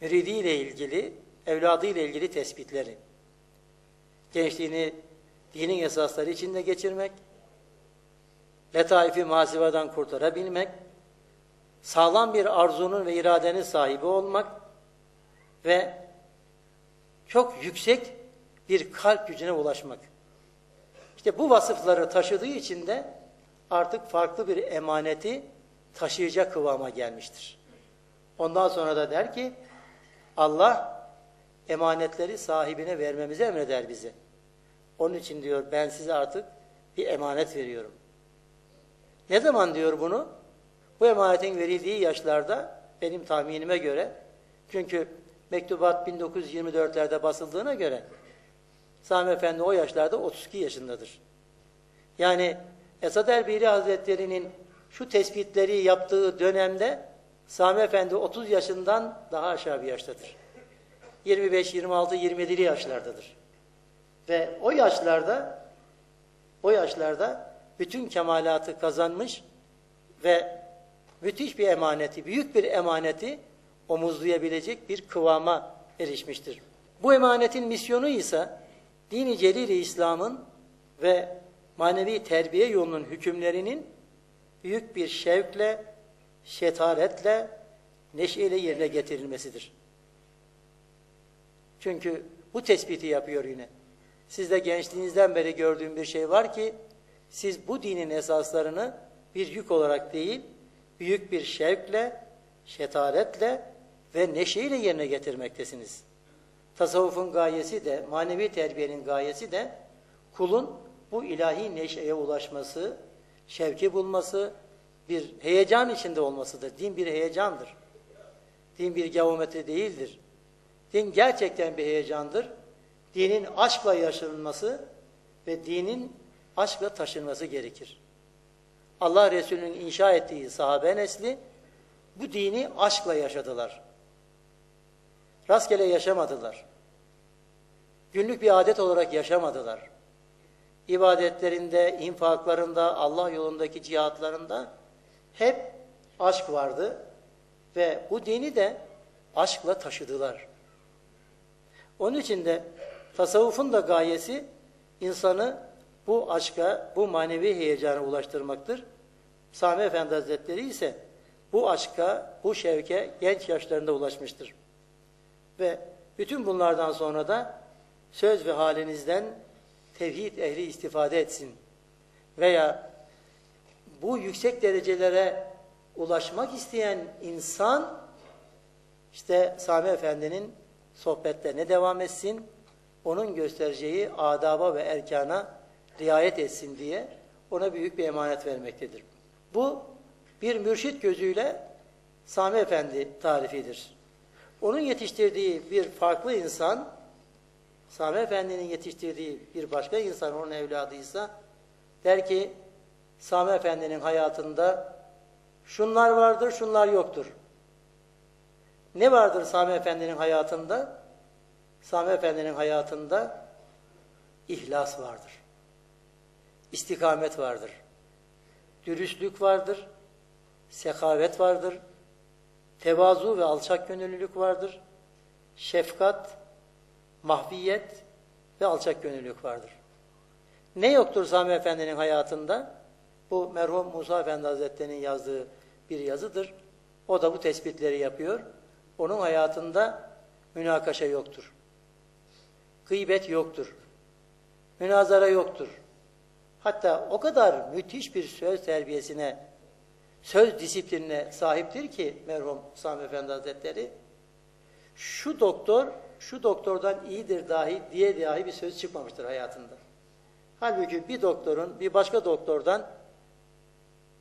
müridiyle ilgili, evladıyla ilgili tespitleri. Gençliğini dinin esasları içinde geçirmek, letaifi masivadan kurtarabilmek, sağlam bir arzunun ve iradenin sahibi olmak ve çok yüksek bir kalp gücüne ulaşmak. İşte bu vasıfları taşıdığı için de artık farklı bir emaneti taşıyacak kıvama gelmiştir. Ondan sonra da der ki Allah emanetleri sahibine vermemizi emreder bize. Onun için diyor ben size artık bir emanet veriyorum. Ne zaman diyor bunu? Bu emanetin verildiği yaşlarda benim tahminime göre çünkü mektubat 1924'lerde basıldığına göre Sami Efendi o yaşlarda 32 yaşındadır. Yani Esad Erbili Hazretleri'nin şu tespitleri yaptığı dönemde Sami Efendi 30 yaşından daha aşağı bir yaştadır. 25, 26, 27'li yaşlardadır. Ve o yaşlarda o yaşlarda bütün kemalatı kazanmış ve müthiş bir emaneti, büyük bir emaneti omuzlayabilecek bir kıvama erişmiştir. Bu emanetin misyonu ise dini celil İslam'ın ve manevi terbiye yolunun hükümlerinin büyük bir şevkle, şetaretle, neşeyle yerine getirilmesidir. Çünkü bu tespiti yapıyor yine. Sizde gençliğinizden beri gördüğüm bir şey var ki, siz bu dinin esaslarını bir yük olarak değil, büyük bir şevkle, şetaretle ve neşeyle yerine getirmektesiniz. Tasavvufun gayesi de, manevi terbiyenin gayesi de kulun bu ilahi neşeye ulaşması, şevki bulması, bir heyecan içinde olmasıdır. Din bir heyecandır. Din bir geometri değildir. Din gerçekten bir heyecandır. Dinin aşkla yaşanması ve dinin aşkla taşınması gerekir. Allah Resulü'nün inşa ettiği sahabe nesli bu dini aşkla yaşadılar. Rastgele yaşamadılar. Günlük bir adet olarak yaşamadılar. İbadetlerinde, infaklarında, Allah yolundaki cihatlarında hep aşk vardı ve bu dini de aşkla taşıdılar. Onun için de tasavvufun da gayesi insanı bu aşka, bu manevi heyecana ulaştırmaktır. Sami Efendi Hazretleri ise bu aşka, bu şevke genç yaşlarında ulaşmıştır. Ve bütün bunlardan sonra da söz ve halinizden tevhid ehli istifade etsin. Veya bu yüksek derecelere ulaşmak isteyen insan işte Sami Efendi'nin sohbetlerine devam etsin. Onun göstereceği adaba ve erkana riayet etsin diye ona büyük bir emanet vermektedir. Bu bir mürşit gözüyle Sami Efendi tarifidir. Onun yetiştirdiği bir farklı insan, Sami Efendi'nin yetiştirdiği bir başka insan onun evladıysa der ki Sami Efendi'nin hayatında şunlar vardır, şunlar yoktur. Ne vardır Sami Efendi'nin hayatında? Sami Efendi'nin hayatında ihlas vardır. İstikamet vardır. Dürüstlük vardır. Sekavet vardır. Tevazu ve alçak gönüllülük vardır. Şefkat, mahviyet ve alçak gönüllülük vardır. Ne yoktur Sami Efendi'nin hayatında? Bu merhum Musa Efendi Hazretleri'nin yazdığı bir yazıdır. O da bu tespitleri yapıyor. Onun hayatında münakaşa yoktur. Gıybet yoktur. Münazara yoktur. Hatta o kadar müthiş bir söz terbiyesine söz disiplinine sahiptir ki merhum Sami Efendi Hazretleri şu doktor şu doktordan iyidir dahi diye dahi bir söz çıkmamıştır hayatında. Halbuki bir doktorun bir başka doktordan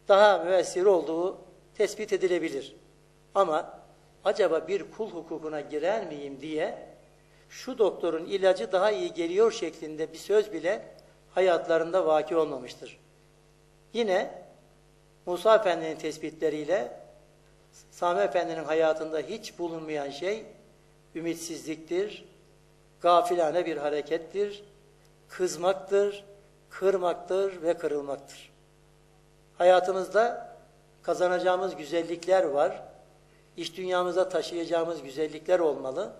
daha müessir olduğu tespit edilebilir. Ama acaba bir kul hukukuna girer miyim diye şu doktorun ilacı daha iyi geliyor şeklinde bir söz bile hayatlarında vaki olmamıştır. Yine Musa Efendi'nin tespitleriyle Sami Efendi'nin hayatında hiç bulunmayan şey ümitsizliktir, gafilane bir harekettir, kızmaktır, kırmaktır ve kırılmaktır. Hayatımızda kazanacağımız güzellikler var, iş dünyamıza taşıyacağımız güzellikler olmalı.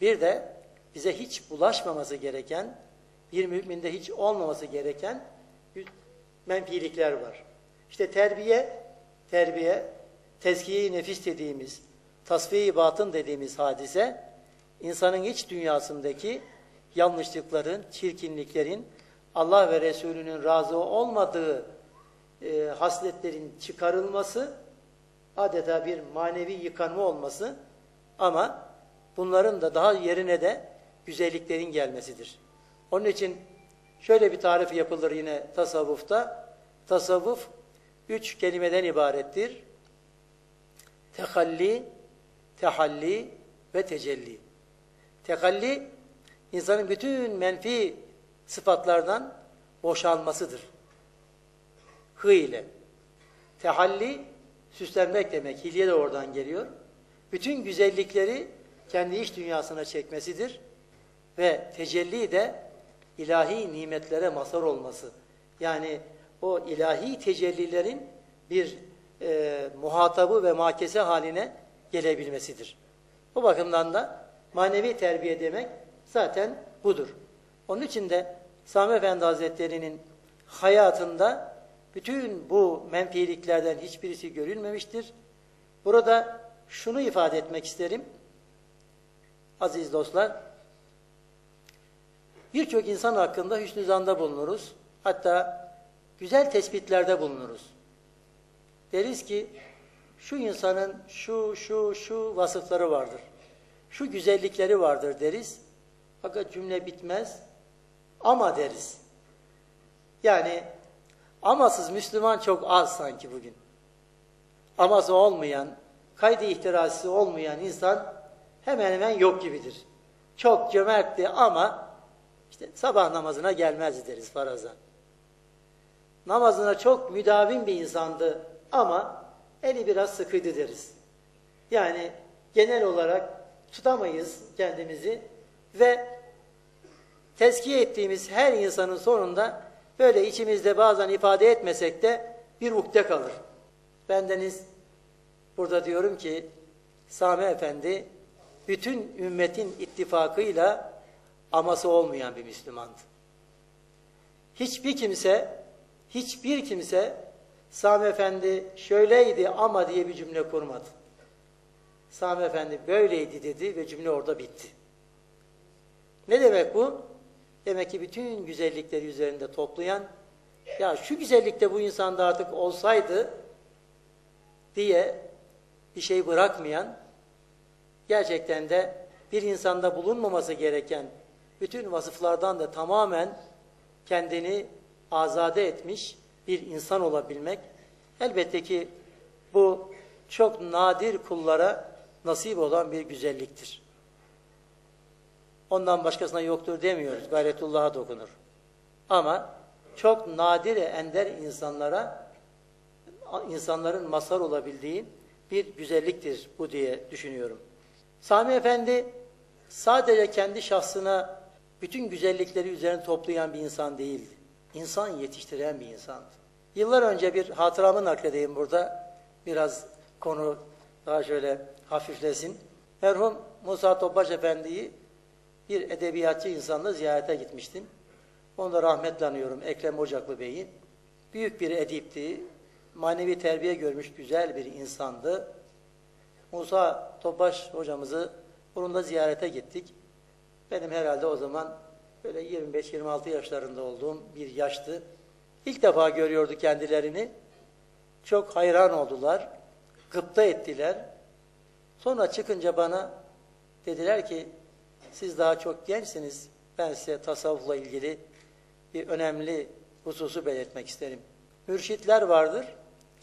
Bir de bize hiç bulaşmaması gereken, bir müminde hiç olmaması gereken menfilikler var. İşte terbiye, terbiye, tezkiye-i nefis dediğimiz, tasfiye-i batın dediğimiz hadise, insanın iç dünyasındaki yanlışlıkların, çirkinliklerin, Allah ve Resulünün razı olmadığı e, hasletlerin çıkarılması, adeta bir manevi yıkanma olması ama bunların da daha yerine de güzelliklerin gelmesidir. Onun için şöyle bir tarif yapılır yine tasavvufta. Tasavvuf üç kelimeden ibarettir. Tehalli, tehalli ve tecelli. Tehalli, insanın bütün menfi sıfatlardan boşalmasıdır. Hı ile. Tehalli, süslenmek demek. Hilye de oradan geliyor. Bütün güzellikleri kendi iç dünyasına çekmesidir. Ve tecelli de ilahi nimetlere mazhar olması. Yani o ilahi tecellilerin bir e, muhatabı ve makese haline gelebilmesidir. Bu bakımdan da manevi terbiye demek zaten budur. Onun için de Sami Efendi Hazretleri'nin hayatında bütün bu menfiliklerden hiçbirisi görülmemiştir. Burada şunu ifade etmek isterim. Aziz dostlar, birçok insan hakkında hüsnü zanda bulunuruz. Hatta güzel tespitlerde bulunuruz. Deriz ki şu insanın şu şu şu vasıfları vardır. Şu güzellikleri vardır deriz. Fakat cümle bitmez. Ama deriz. Yani amasız Müslüman çok az sanki bugün. Aması olmayan, kaydı ihtirası olmayan insan hemen hemen yok gibidir. Çok cömertti ama işte sabah namazına gelmez deriz faraza. Namazına çok müdavim bir insandı ama eli biraz sıkıydı deriz. Yani genel olarak tutamayız kendimizi ve tezkiye ettiğimiz her insanın sonunda böyle içimizde bazen ifade etmesek de bir ukde kalır. Bendeniz burada diyorum ki Sami Efendi bütün ümmetin ittifakıyla aması olmayan bir Müslümandı. Hiçbir kimse, hiçbir kimse Sami Efendi şöyleydi ama diye bir cümle kurmadı. Sami Efendi böyleydi dedi ve cümle orada bitti. Ne demek bu? Demek ki bütün güzellikleri üzerinde toplayan, ya şu güzellikte bu insanda artık olsaydı diye bir şey bırakmayan, gerçekten de bir insanda bulunmaması gereken bütün vasıflardan da tamamen kendini azade etmiş bir insan olabilmek, elbette ki bu çok nadir kullara nasip olan bir güzelliktir. Ondan başkasına yoktur demiyoruz, gayretullah'a dokunur. Ama çok nadir ender insanlara, insanların mazhar olabildiği bir güzelliktir bu diye düşünüyorum. Sami Efendi sadece kendi şahsına bütün güzellikleri üzerine toplayan bir insan değildi. İnsan yetiştiren bir insandı. Yıllar önce bir hatıramı nakledeyim burada. Biraz konu daha şöyle hafiflesin. Merhum Musa Topbaş Efendi'yi bir edebiyatçı insanla ziyarete gitmiştim. Onu da rahmetle anıyorum Ekrem Ocaklı Bey'i. Büyük bir edipti. Manevi terbiye görmüş güzel bir insandı. Musa Topbaş hocamızı onunla ziyarete gittik. Benim herhalde o zaman böyle 25-26 yaşlarında olduğum bir yaştı. İlk defa görüyordu kendilerini. Çok hayran oldular, gıpta ettiler. Sonra çıkınca bana dediler ki siz daha çok gençsiniz. Ben size tasavvufla ilgili bir önemli hususu belirtmek isterim. Mürşitler vardır,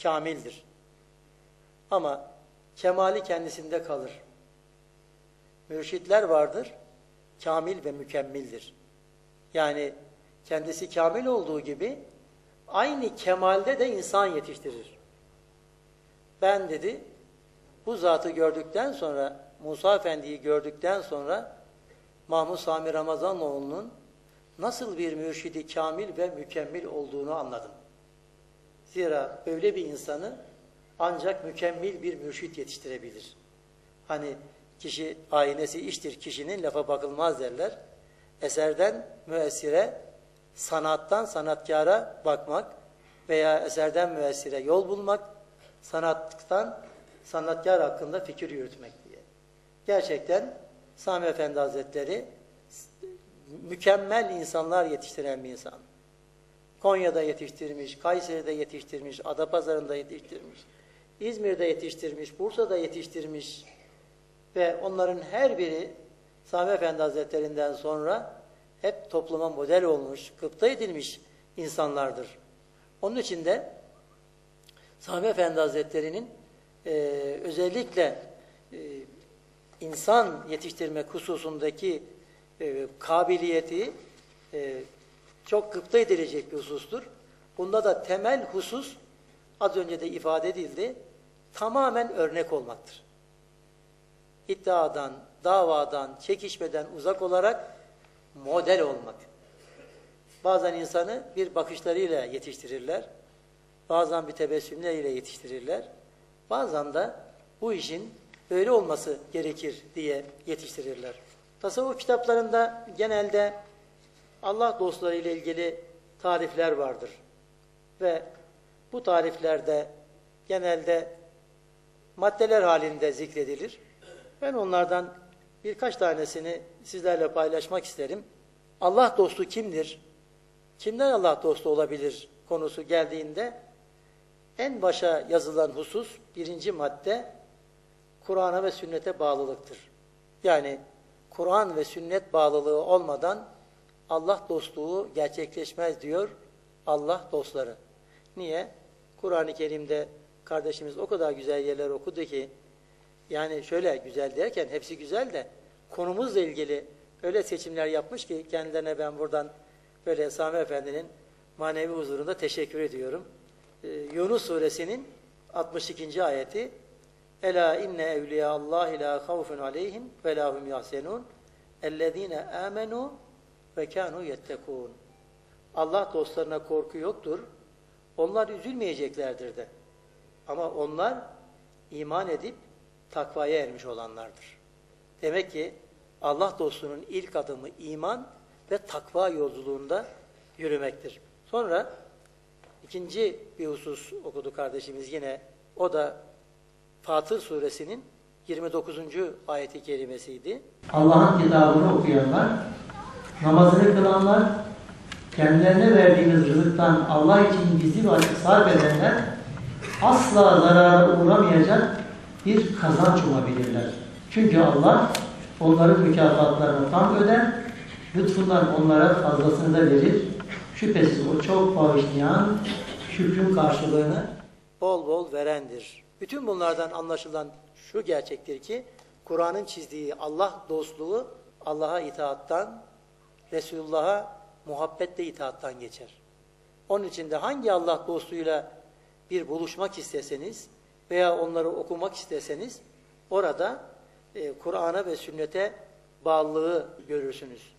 kamildir. Ama kemali kendisinde kalır. Mürşitler vardır, kamil ve mükemmildir. Yani kendisi kamil olduğu gibi aynı kemalde de insan yetiştirir. Ben dedi, bu zatı gördükten sonra, Musa Efendi'yi gördükten sonra Mahmud Sami Ramazanoğlu'nun nasıl bir mürşidi kamil ve mükemmel olduğunu anladım. Zira böyle bir insanı ancak mükemmel bir mürşit yetiştirebilir. Hani kişi aynesi iştir, kişinin lafa bakılmaz derler. Eserden müessire, sanattan sanatkara bakmak veya eserden müessire yol bulmak, sanattan sanatkar hakkında fikir yürütmek diye. Gerçekten Sami Efendi Hazretleri mükemmel insanlar yetiştiren bir insan. Konya'da yetiştirmiş, Kayseri'de yetiştirmiş, Adapazarı'nda yetiştirmiş, İzmir'de yetiştirmiş, Bursa'da yetiştirmiş ve onların her biri Sami Efendi Hazretlerinden sonra hep topluma model olmuş, gıpta edilmiş insanlardır. Onun için de Sami Efendi Hazretleri'nin e, özellikle e, insan yetiştirmek hususundaki e, kabiliyeti e, çok gıpta edilecek bir husustur. Bunda da temel husus az önce de ifade edildi. Tamamen örnek olmaktır. İddiadan, davadan, çekişmeden uzak olarak model olmak. Bazen insanı bir bakışlarıyla yetiştirirler. Bazen bir tebessümleriyle yetiştirirler. Bazen de bu işin böyle olması gerekir diye yetiştirirler. Tasavvuf kitaplarında genelde Allah dostları ile ilgili tarifler vardır. Ve bu tariflerde genelde maddeler halinde zikredilir. Ben onlardan birkaç tanesini sizlerle paylaşmak isterim. Allah dostu kimdir? Kimden Allah dostu olabilir konusu geldiğinde en başa yazılan husus birinci madde Kur'an'a ve sünnete bağlılıktır. Yani Kur'an ve sünnet bağlılığı olmadan Allah dostluğu gerçekleşmez diyor Allah dostları. Niye? Kur'an-ı Kerim'de kardeşimiz o kadar güzel yerler okudu ki yani şöyle güzel derken hepsi güzel de konumuzla ilgili öyle seçimler yapmış ki kendilerine ben buradan böyle Sami Efendi'nin manevi huzurunda teşekkür ediyorum. Ee, Yunus suresinin 62. ayeti Ela inne evliya Allah la havfun aleyhim ve la hum yahsenun ellezine amenu ve kanu yettekun. Allah dostlarına korku yoktur. Onlar üzülmeyeceklerdir de. Ama onlar iman edip takvaya ermiş olanlardır. Demek ki Allah dostunun ilk adımı iman ve takva yolculuğunda yürümektir. Sonra ikinci bir husus okudu kardeşimiz yine. O da Fatır suresinin 29. ayeti kerimesiydi. Allah'ın kitabını okuyanlar, namazını kılanlar, kendilerine verdiğimiz rızıktan Allah için gizli ve açık sarf edenler asla zarara uğramayacak bir kazanç umabilirler. Çünkü Allah onların mükafatlarını tam öder, lütfundan onlara fazlasını da verir. Şüphesiz o çok bağışlayan, şükrün karşılığını bol bol verendir. Bütün bunlardan anlaşılan şu gerçektir ki Kur'an'ın çizdiği Allah dostluğu Allah'a itaattan, Resulullah'a muhabbetle itaattan geçer. Onun için de hangi Allah dostluğuyla bir buluşmak isteseniz veya onları okumak isteseniz orada e, Kur'an'a ve sünnete bağlılığı görürsünüz.